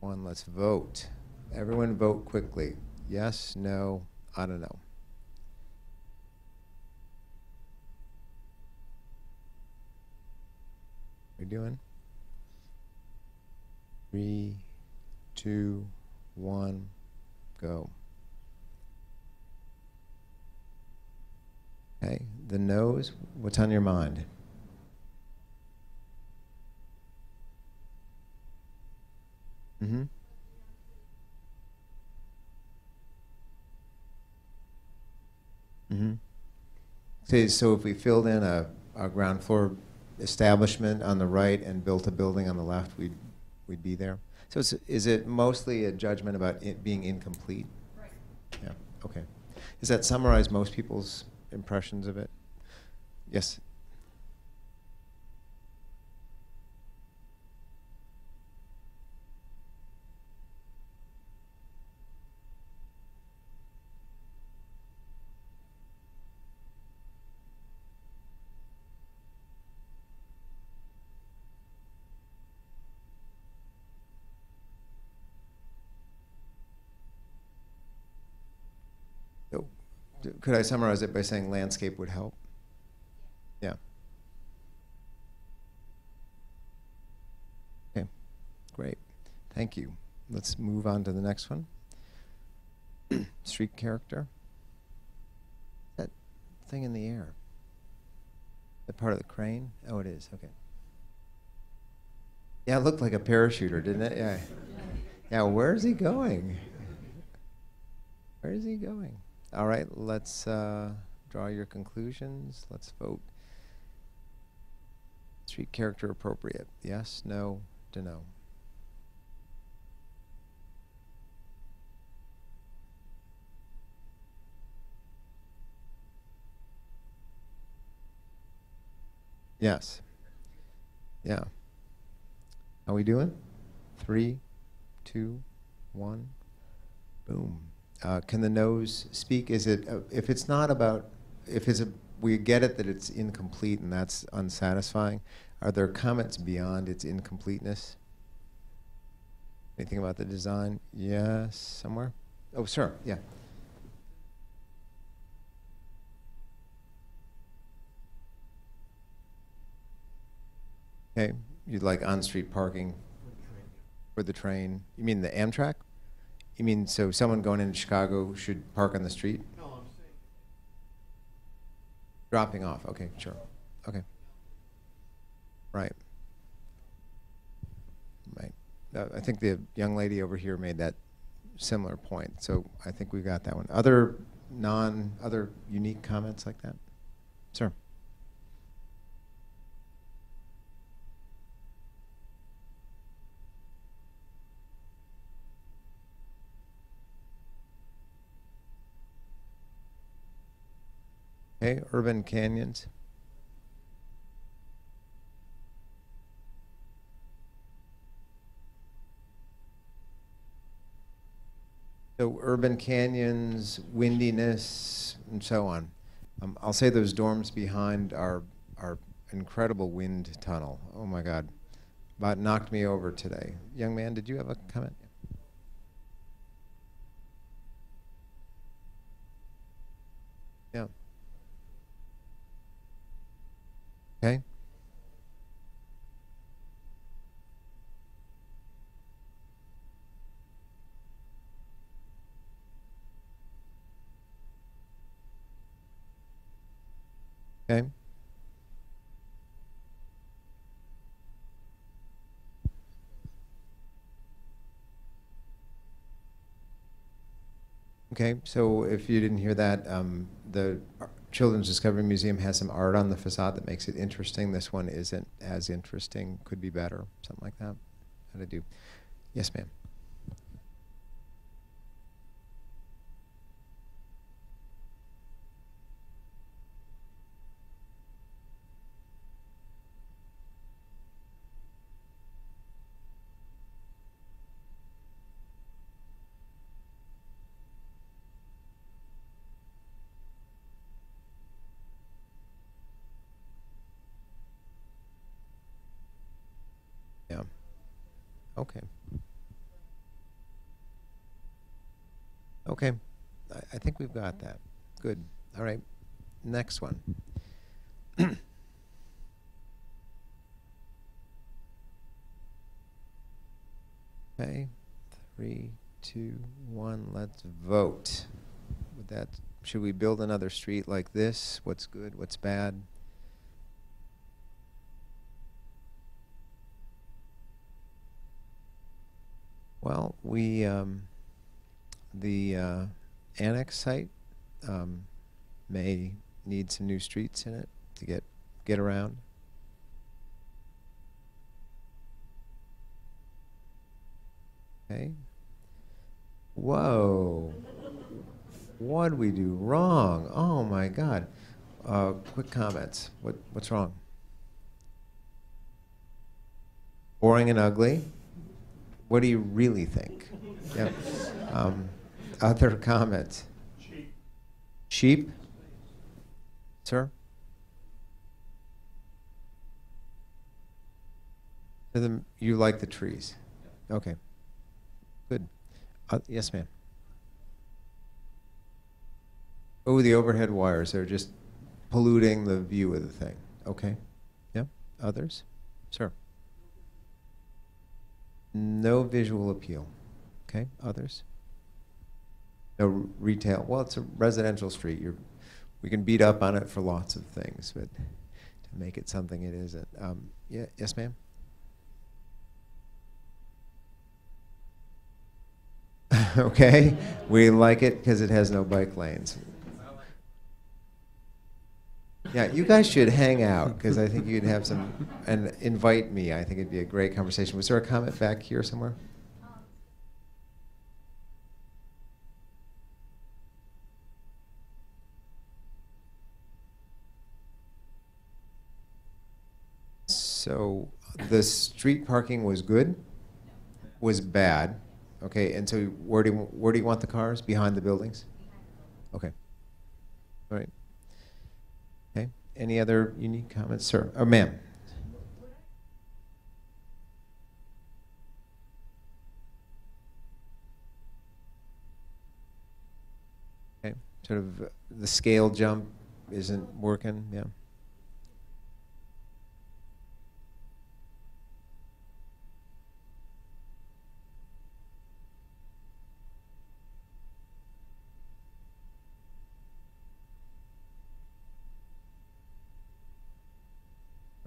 one. Let's vote. Everyone vote quickly. Yes, no, I don't know. We're doing? Three, two, one, go. Okay, the nose, what's on your mind? Mm-hmm. Mm-hmm. Okay, so if we filled in a, a ground floor establishment on the right and built a building on the left, we'd, we'd be there? So is, is it mostly a judgment about it being incomplete? Right. Yeah, okay. Does that summarize most people's impressions of it? Yes? D- Could I summarize it by saying landscape would help? Yeah. Okay, great. Thank you. Let's move on to the next one. *clears throat* Street character. That thing in the air. That part of the crane? Oh, it is. Okay. Yeah, it looked like a parachuter, didn't it? Yeah. Yeah, where's he going? Where is he going? All right, let's uh, draw your conclusions. Let's vote. Street character appropriate. Yes, no, to no. Yes. Yeah. How we doing? Three, two, one, boom. Uh, can the nose speak? Is it, uh, if it's not about, if it's a, we get it that it's incomplete and that's unsatisfying, are there comments beyond its incompleteness? Anything about the design? Yes, somewhere? Oh, sure, yeah. Okay, you'd like on-street parking for the train. You mean the Amtrak? You mean, so someone going into Chicago should park on the street? No, I'm saying. Dropping off, okay, sure, okay. Right. Right. Uh, I think the young lady over here made that similar point, so I think we got that one. Other non, other unique comments like that? Sir? Okay, urban canyons. So urban canyons, windiness, and so on. Um, I'll say those dorms behind our, our incredible wind tunnel. Oh my God. About knocked me over today. Young man, did you have a comment? Yeah. Okay. Okay. Okay, so if you didn't hear that, um, the Children's Discovery Museum has some art on the facade that makes it interesting. This one isn't as interesting, could be better, something like that. How to do? Yes, ma'am. Yeah. Okay. Okay. I, I think we've got that. Good. All right. Next one. *coughs* okay. Three, two, one. Let's vote. Would that should we build another street like this? What's good? What's bad? Well, we, um, the uh, annex site um, may need some new streets in it to get, get around. Okay. Whoa. What did we do wrong? Oh my God. Uh, quick comments. What, what's wrong? Boring and ugly. What do you really think? *laughs* Yep. Um, other comments? Sheep. Sheep? Sir? To the, you like the trees? Okay. Good. Uh, yes, ma'am. Oh, the overhead wires, they're just polluting the view of the thing. Okay. Yep. Others? Sir? No visual appeal. Okay, others? No retail. Well, it's a residential street. You're, we can beat up on it for lots of things, but to make it something it isn't. Um, yeah, yes, ma'am. *laughs* okay, we like it because it has no bike lanes. Yeah, you guys should hang out because I think you'd have some, and invite me. I think it'd be a great conversation. Was there a comment back here somewhere? So the street parking was good, was bad. Okay, and so where do you, where do you want the cars? Behind the buildings? Okay. All right. Okay. Any other unique comments, sir? Oh, ma'am. Okay. Sort of uh, the scale jump isn't working. Yeah.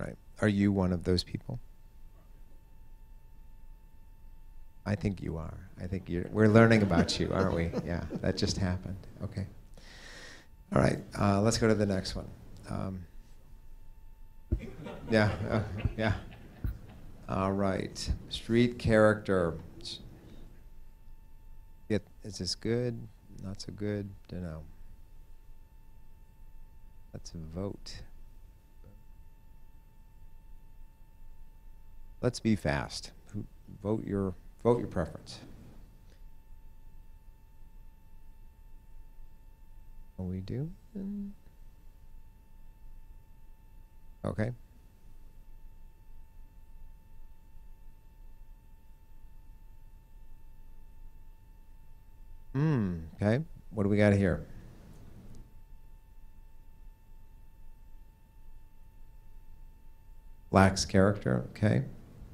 Right. Are you one of those people? I think you are. I think you're, we're learning about you, aren't we? *laughs* Yeah, that just happened. Okay. All right, uh, let's go to the next one. Um, *laughs* yeah, uh, yeah. All right, street character. Get, is this good? Not so good? Don't know. Let's vote. Let's be fast. Vote your, vote your preference. Will we do? Okay. Hmm, okay. What do we got here? Lacks character, okay.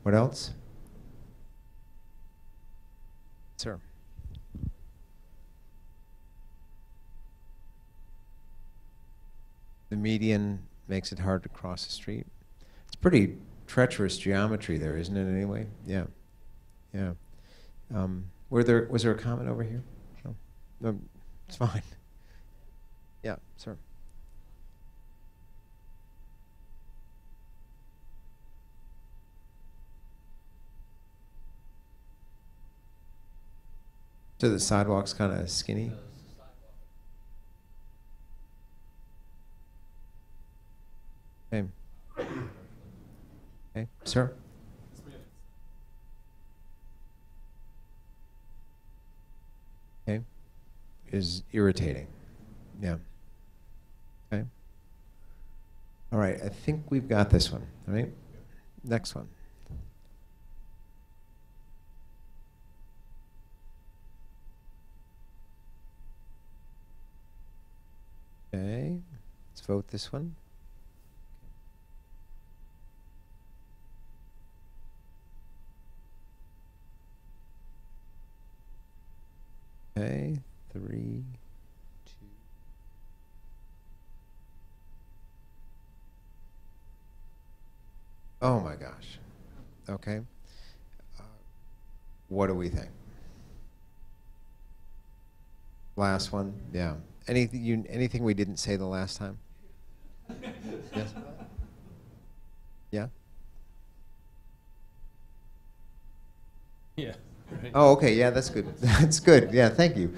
What else? Sir. The median makes it hard to cross the street. It's pretty treacherous geometry there, isn't it, anyway? Yeah. Yeah. Um, were there, was there a comment over here? No. No, it's fine. *laughs* Yeah, sir. So the sidewalk's kind of skinny? Okay. Okay, sir? Okay. Is irritating. Yeah. Okay. All right, I think we've got this one, all right? Next one. Okay, let's vote this one. Okay, three, two. Oh my gosh. Okay. Uh, what do we think? Last one, yeah. Anything you anything we didn't say the last time? Yes. Yeah. Yeah. Oh, okay. Yeah, that's good. *laughs* That's good. Yeah, thank you.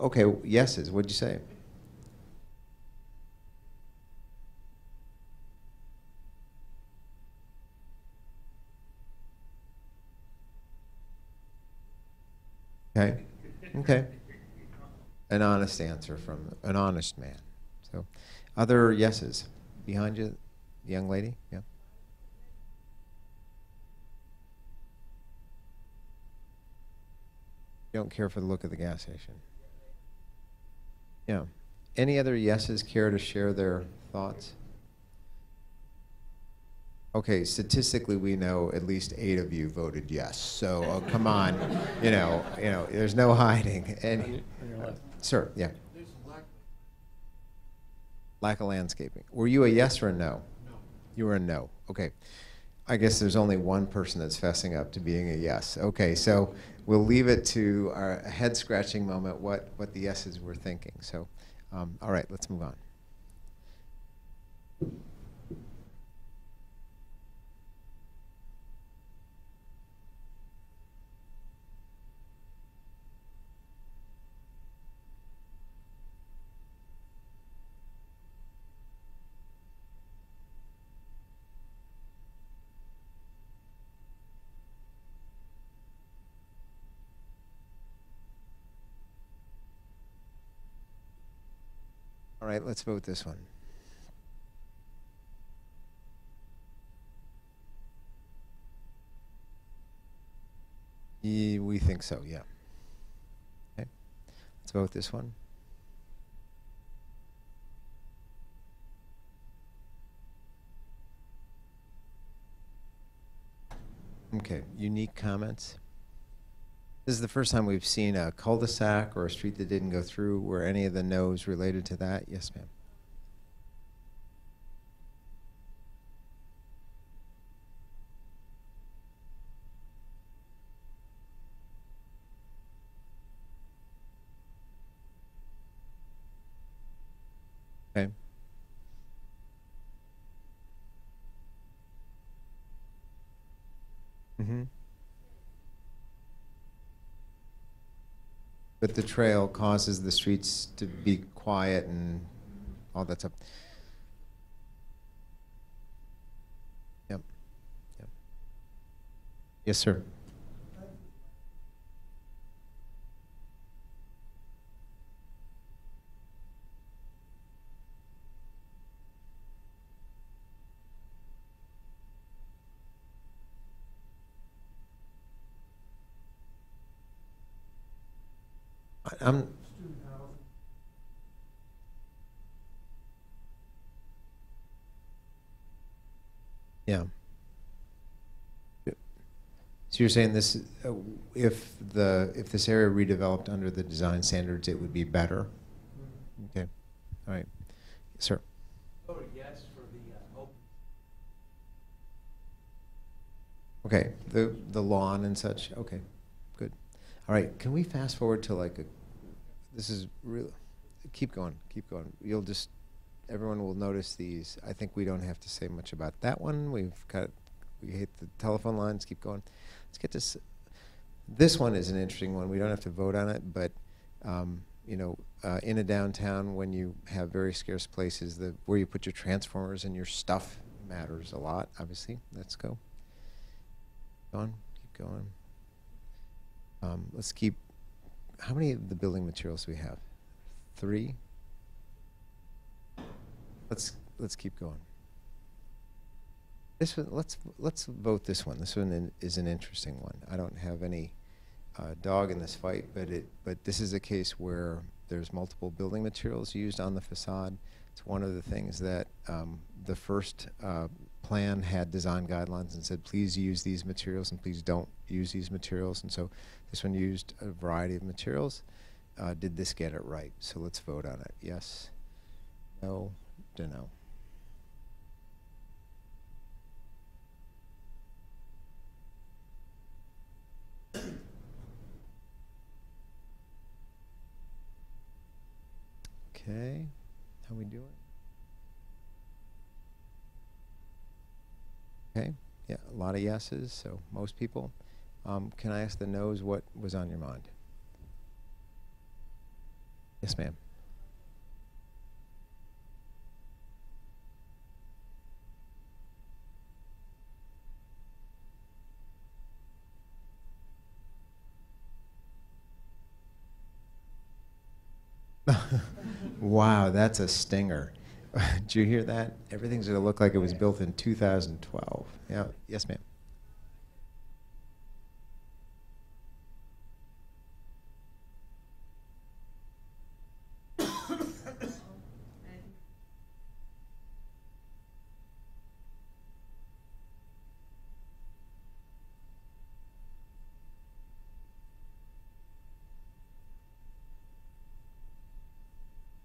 Okay, yeses. What'd you say? Okay. Okay. An honest answer from an honest man. So, other yeses behind you, the young lady. Yeah. You don't care for the look of the gas station. Yeah. Any other yeses care to share their thoughts? Okay, statistically, we know at least eight of you voted yes. So oh, come on, you know, you know, there's no hiding. And, sir, yeah. Lack of landscaping. Were you a yes or a no? No. You were a no. Okay. I guess there's only one person that's fessing up to being a yes. Okay, so we'll leave it to our head scratching moment what, what the yeses were thinking. So, um, all right, let's move on. All right, let's vote this one. We think so, yeah. Okay, let's vote this one. Okay, unique comments? This is the first time we've seen a cul-de-sac or a street that didn't go through. Were any of the no's related to that? Yes, ma'am. Okay. Mm-hmm. The trail causes the streets to be quiet and all that stuff. Yep. Yep. Yes, sir. I'm, yeah. So you're saying this, uh, if the, if this area redeveloped under the design standards, it would be better? Okay, all right. Sir? Okay, the, the lawn and such, okay, good. All right, can we fast forward to like a, this is real, keep going, keep going. You'll just, everyone will notice these. I think we don't have to say much about that one. We've got, we hate the telephone lines, keep going. Let's get this, this one is an interesting one. We don't have to vote on it, but, um, you know, uh, in a downtown, when you have very scarce places, the, where you put your transformers and your stuff matters a lot, obviously. Let's go. Going, keep going. Um, let's keep. How many of the building materials do we have? Three. Let's let's keep going. This one, let's let's vote this one. This one is an interesting one. I don't have any uh, dog in this fight, but it but this is a case where there's multiple building materials used on the facade. It's one of the things that um, the first uh, plan had design guidelines and said, please use these materials and please don't use these materials. And so this one used a variety of materials. Uh, did this get it right? So let's vote on it. Yes, no, don't know. Okay, how we doing? Okay, yeah, a lot of yeses, so most people. Um, can I ask the noes what was on your mind? Yes, ma'am. *laughs* wow, that's a stinger. *laughs* Did you hear that? Everything's going to look like it was built in 2012. Yeah, yes, ma'am.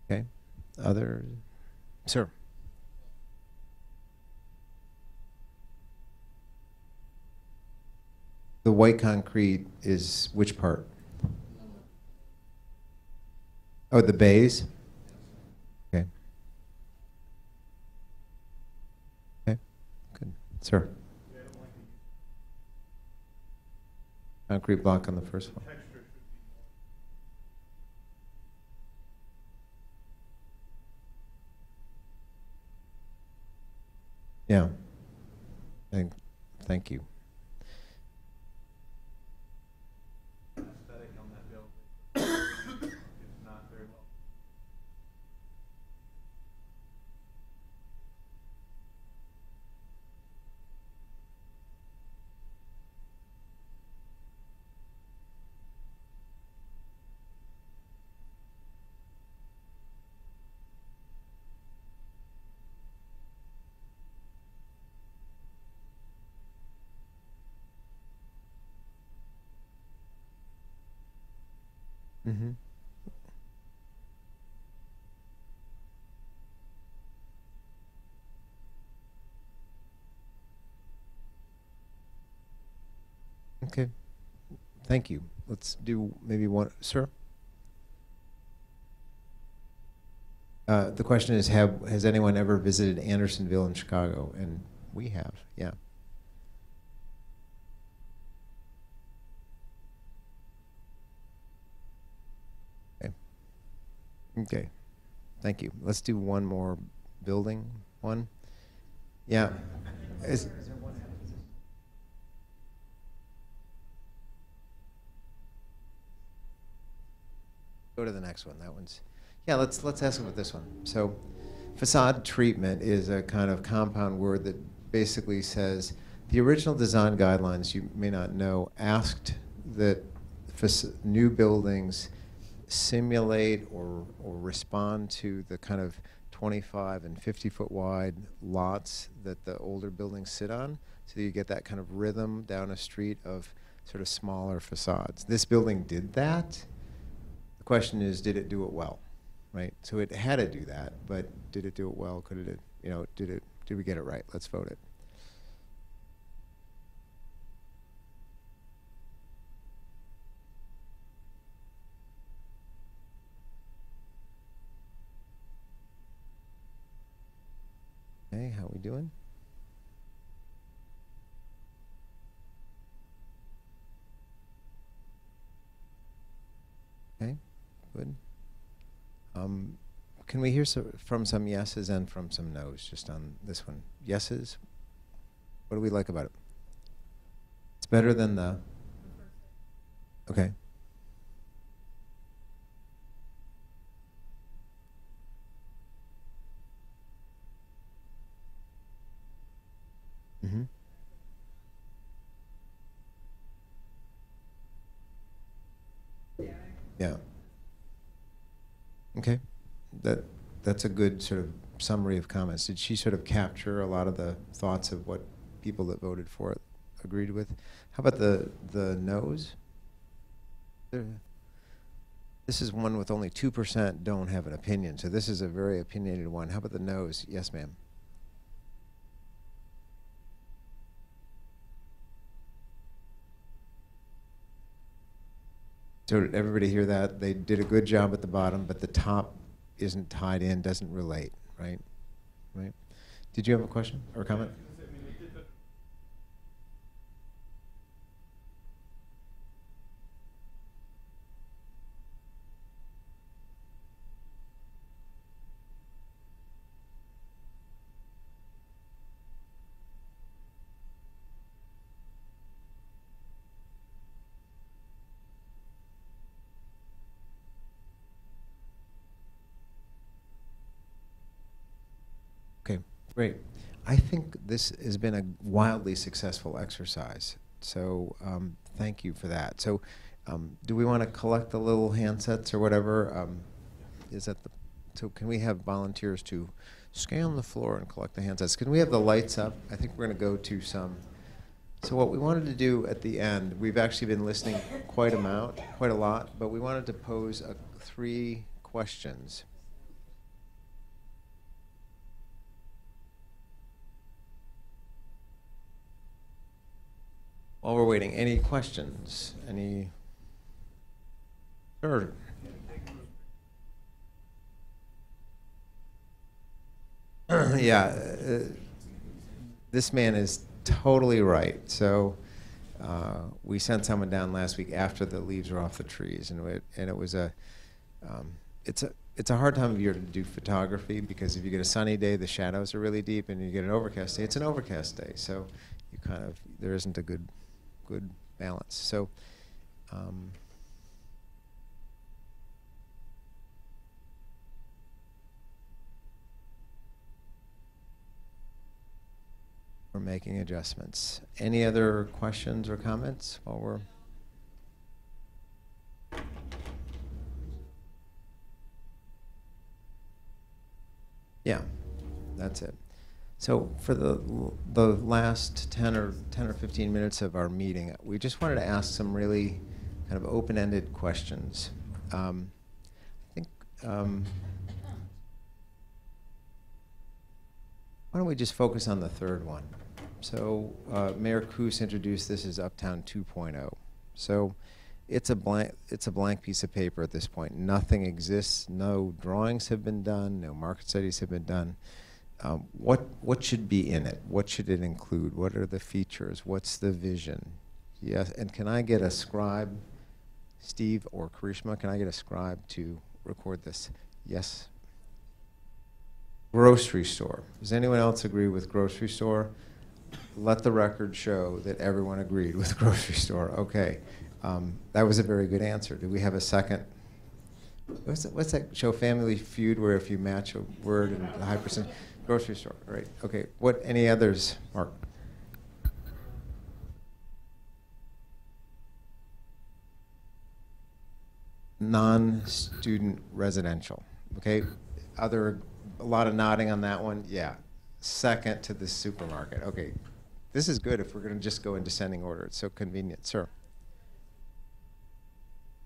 Okay. Other, sir. The white concrete is which part? Oh, the bays? Okay. Okay, good. Sir? Concrete block on the first one. Yeah. Thank, thank you. Mm-hmm. Okay. Thank you. Let's do maybe one, sir? Uh, the question is, have, has anyone ever visited Andersonville in Chicago? And we have, yeah. Okay. Okay. Thank you. Let's do one more building one. Yeah. Is, go to the next one. That one's yeah. Let's let's ask about this one. So, facade treatment is a kind of compound word that basically says the original design guidelines. You may not know asked that new buildings simulate or, or respond to the kind of 25 and 50 foot wide lots that the older buildings sit on. So you get that kind of rhythm down a street of sort of smaller facades. This building did that. The question is, did it do it well? Right? So it had to do that, but did it do it well? Could it, you know, did it, did we get it right? Let's vote it. Okay, how are we doing? Okay, good. Um, can we hear so, from some yeses and from some nos just on this one? Yeses? What do we like about it? It's better than the. Okay. Mm-hmm. Yeah. Okay. That that's a good sort of summary of comments. Did she sort of capture a lot of the thoughts of what people that voted for it agreed with? How about the the no's? There, this is one with only two percent don't have an opinion, so this is a very opinionated one. How about the no's? Yes, ma'am. So everybody hear that? They did a good job at the bottom, but the top isn't tied in, doesn't relate, right? Right? Did you have a question or a comment? Okay, great. I think this has been a wildly successful exercise. So um, thank you for that. So um, do we want to collect the little handsets or whatever? Um, is that the, so can we have volunteers to scan the floor and collect the handsets? Can we have the lights up? I think we're going to go to some. So what we wanted to do at the end, we've actually been listening quite amount, quite a lot, but we wanted to pose a, three questions. While we're waiting, any questions? Any? Sure. *clears throat* yeah, uh, this man is totally right. So uh, we sent someone down last week after the leaves were off the trees, and it, and it was a, um, it's a it's a hard time of year to do photography because if you get a sunny day, the shadows are really deep, and you get an overcast day, it's an overcast day. So you kind of there isn't a good good balance. So. Um, we're making adjustments. Any other questions or comments while we're? Yeah, that's it. So for the the last 10 or 10 or 15 minutes of our meeting, we just wanted to ask some really kind of open-ended questions. Um, I think um, why don't we just focus on the third one? So uh, Mayor Koos introduced this as Uptown 2.0. So it's a blank it's a blank piece of paper at this point. Nothing exists. No drawings have been done. No market studies have been done. Um, what what should be in it? What should it include? What are the features? What's the vision? Yes, and can I get a scribe, Steve or Karishma? Can I get a scribe to record this? Yes. Grocery store. Does anyone else agree with grocery store? Let the record show that everyone agreed with *laughs* grocery store. Okay, um, that was a very good answer. Do we have a second? What's that, what's that show, Family Feud, where if you match a word and a high percent? Grocery store, right? Okay. What? Any others, Mark? non-student residential. Okay, other, a lot of nodding on that one, yeah. Second to the supermarket, okay. This is good if we're gonna just go in descending order, it's so convenient, sir.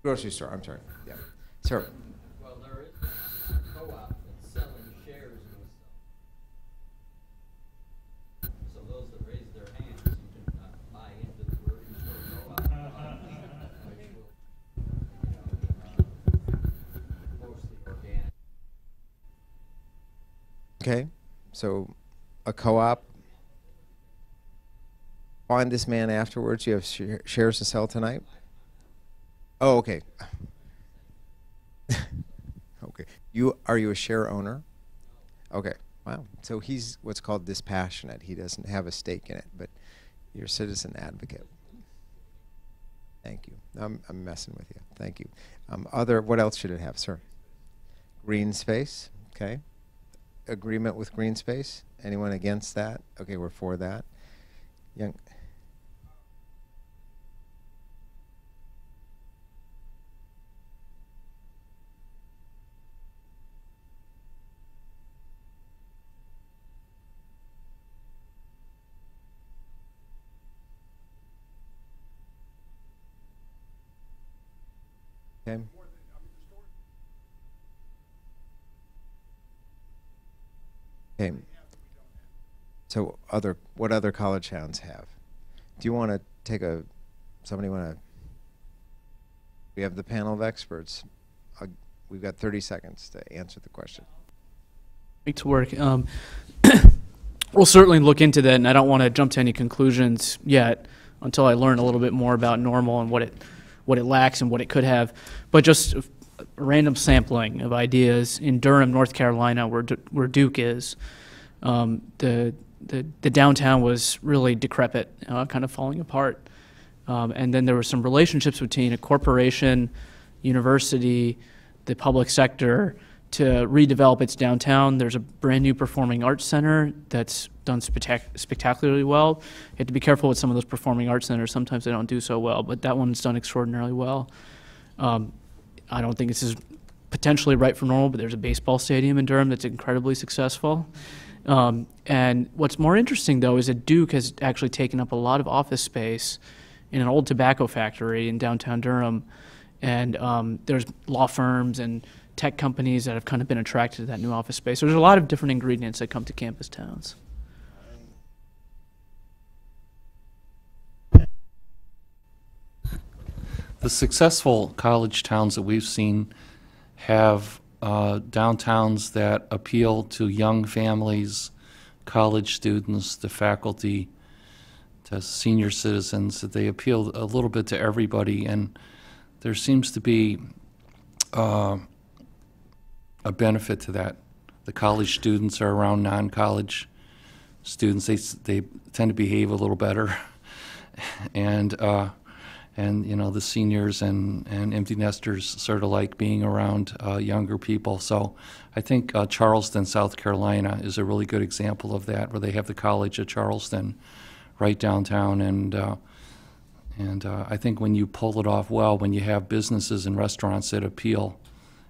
Grocery store, I'm sorry, yeah. Sir, Well, there is a co-op that's selling shares in this. So those that raise their hands, you can uh, buy into the grocery store co-op. uh, which will, you know, uh, Mostly organic. Okay, so a co-op. Find this man afterwards, you have share- shares to sell tonight? Oh, okay. *laughs* Okay. You, are you a share owner? Okay, wow. So he's what's called dispassionate. He doesn't have a stake in it, but you're a citizen advocate. Thank you. I'm, I'm messing with you. Thank you. Um, other, what else should it have, sir? Green space, okay. Agreement with green space? Anyone against that? Okay, we're for that. Young, okay. Okay. So other, what other college towns have? Do you want to take a, somebody want to? We have the panel of experts. i we've got 30 seconds to answer the question. To work. Um, *coughs* we'll certainly look into that, and I don't want to jump to any conclusions yet until I learn a little bit more about normal and what it what it lacks and what it could have. But just random sampling of ideas in Durham, North Carolina, where Du- where Duke is, um, the, the the downtown was really decrepit, uh, kind of falling apart. Um, and then there were some relationships between a corporation, university, the public sector to redevelop its downtown. There's a brand new performing arts center that's done spectac- spectacularly well. You have to be careful with some of those performing arts centers. Sometimes they don't do so well, but that one's done extraordinarily well. Um, I don't think this is potentially right for normal, but there's a baseball stadium in Durham that's incredibly successful. Um, and what's more interesting, though, is that Duke has actually taken up a lot of office space in an old tobacco factory in downtown Durham. And um, there's law firms and tech companies that have kind of been attracted to that new office space. So there's a lot of different ingredients that come to campus towns. The successful college towns that we've seen have uh, downtowns that appeal to young families, college students, the faculty, to senior citizens, that they appeal a little bit to everybody. And there seems to be uh, a benefit to that. The college students are around non-college students. They, they tend to behave a little better. *laughs* and, uh, and, you know, the seniors and, and empty nesters sort of like being around uh, younger people. So I think uh, Charleston, South Carolina is a really good example of that, where they have the College of Charleston right downtown. And, uh, and uh, I think when you pull it off well, when you have businesses and restaurants that appeal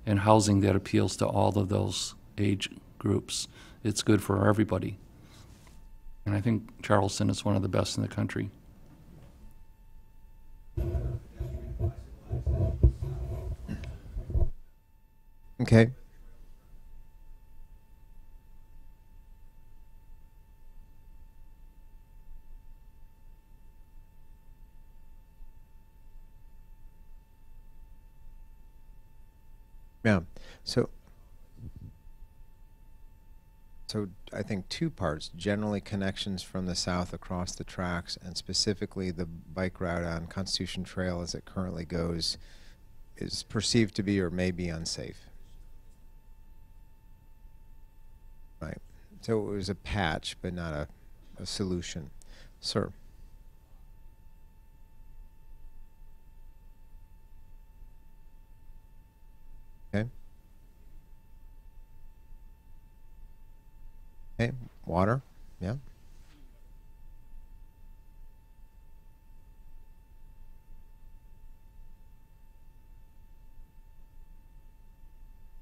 and housing that appeals to all of those age groups, it's good for everybody. And I think Charleston is one of the best in the country. Okay. Yeah. So so I think two parts, generally connections from the south across the tracks and specifically the bike route on Constitution Trail as it currently goes is perceived to be or may be unsafe. Right. So it was a patch, but not a, a solution. Sir. Okay, water. Yeah.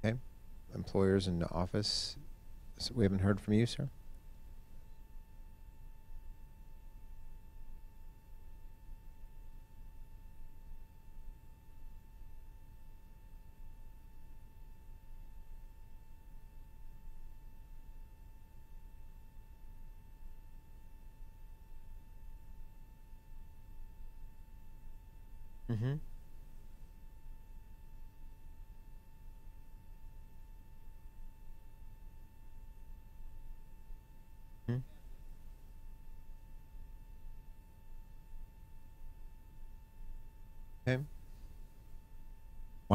Okay, employers in the office. So we haven't heard from you, sir.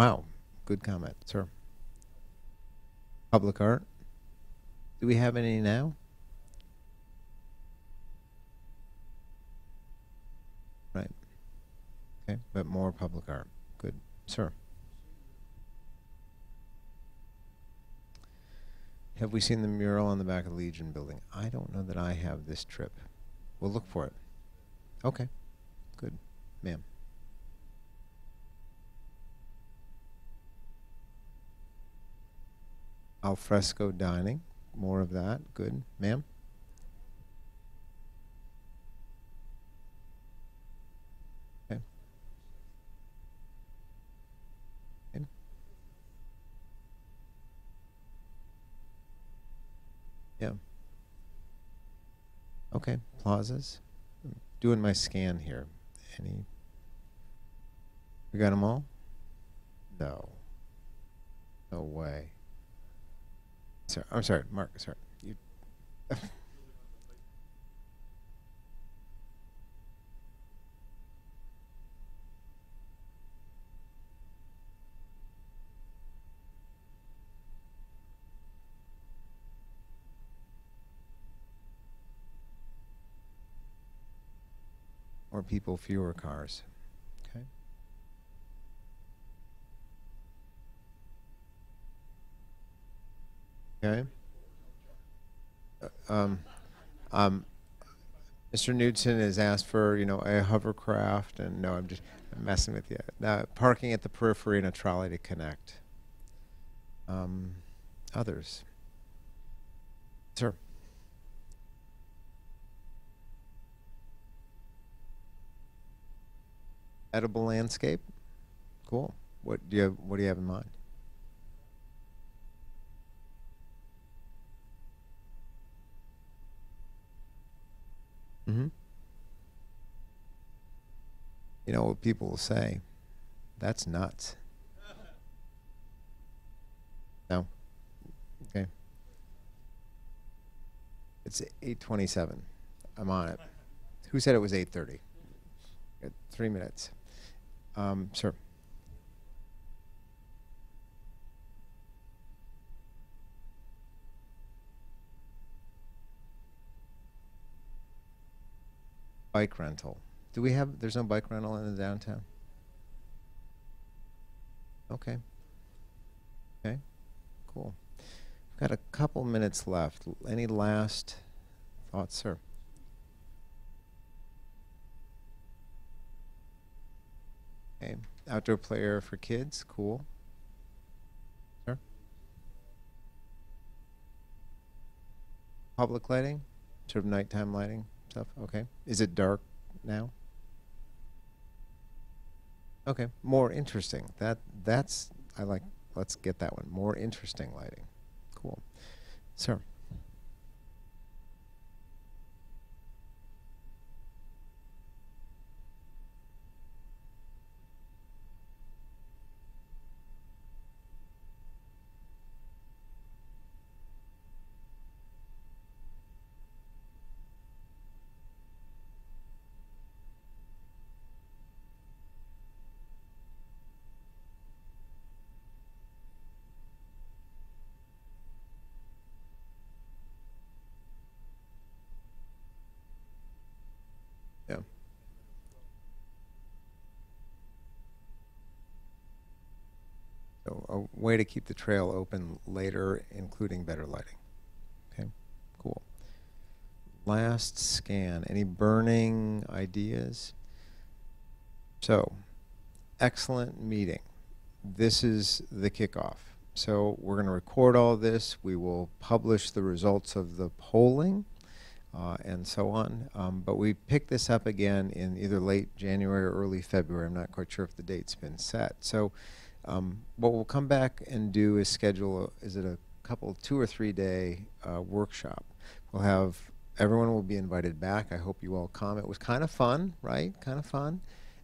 Wow, good comment, sir. Public art. Do we have any now? Right. Okay, but more public art. Good, sir. Have we seen the mural on the back of the Legion building? I don't know that I have this trip. We'll look for it. Okay, good, ma'am. Al fresco dining, more of that. Good, ma'am. Okay. Okay. Yeah. Okay, plazas. I'm doing my scan here. Any? We got them all? No. No way. Sorry, I'm sorry, Mark. Sorry, you. More people, fewer cars. Okay. Uh, Um, um, Mr. Knudsen has asked for, you know, a hovercraft, and no, I'm just I'm messing with you. Uh, parking at the periphery and a trolley to connect. Um, others. Sir. Edible landscape. Cool. What do you have, what do you have in mind? Mm-hmm. You know what people will say? That's nuts. No. Okay. It's 8:27. I'm on it. Who said it was 8:30? Three minutes. Um, sir. Bike rental. Do we have, there's no bike rental in the downtown? Okay. Okay, cool. We've got a couple minutes left. Any last thoughts, sir? Okay, outdoor play area for kids, cool. Sir? Public lighting, sort of nighttime lighting stuff, okay. Is it dark now? Okay, more interesting. That, that's, I like, let's get that one. More interesting lighting. Cool. Sir? Yeah. So a way to keep the trail open later, including better lighting. Okay, cool. Last scan. Any burning ideas? So, excellent meeting. This is the kickoff. So we're going to record all this. We will publish the results of the polling uh, and so on. Um, but we pick this up again in either late January or early February. I'm not quite sure if the date's been set. So um, what we'll come back and do is schedule, a, is it a couple, two or three day uh, workshop. We'll have, everyone will be invited back. I hope you all come. It was kind of fun, right? Kind of fun.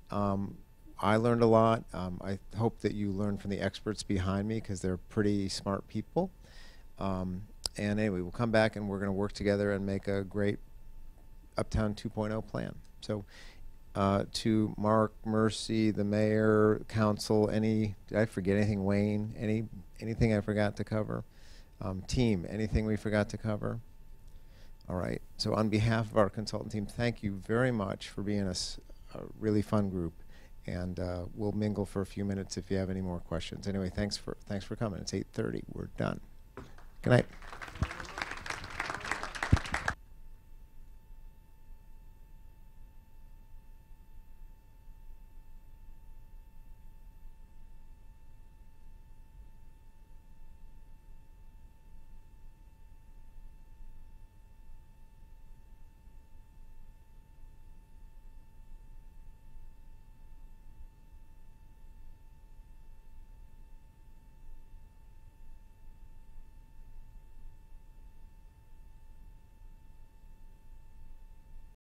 Um, I learned a lot. Um, I hope that you learn from the experts behind me because they're pretty smart people. Um, and anyway, we'll come back and we're going to work together and make a great Uptown 2.0 plan. So, uh, to Mark, Mercy, the mayor, council, any did I forget anything? Wayne, any anything I forgot to cover? Um, team, anything we forgot to cover? All right. So, on behalf of our consultant team, thank you very much for being a, really fun group. And uh, we'll mingle for a few minutes if you have any more questions. Anyway, thanks for thanks for coming. It's 8:30. We're done. Good night.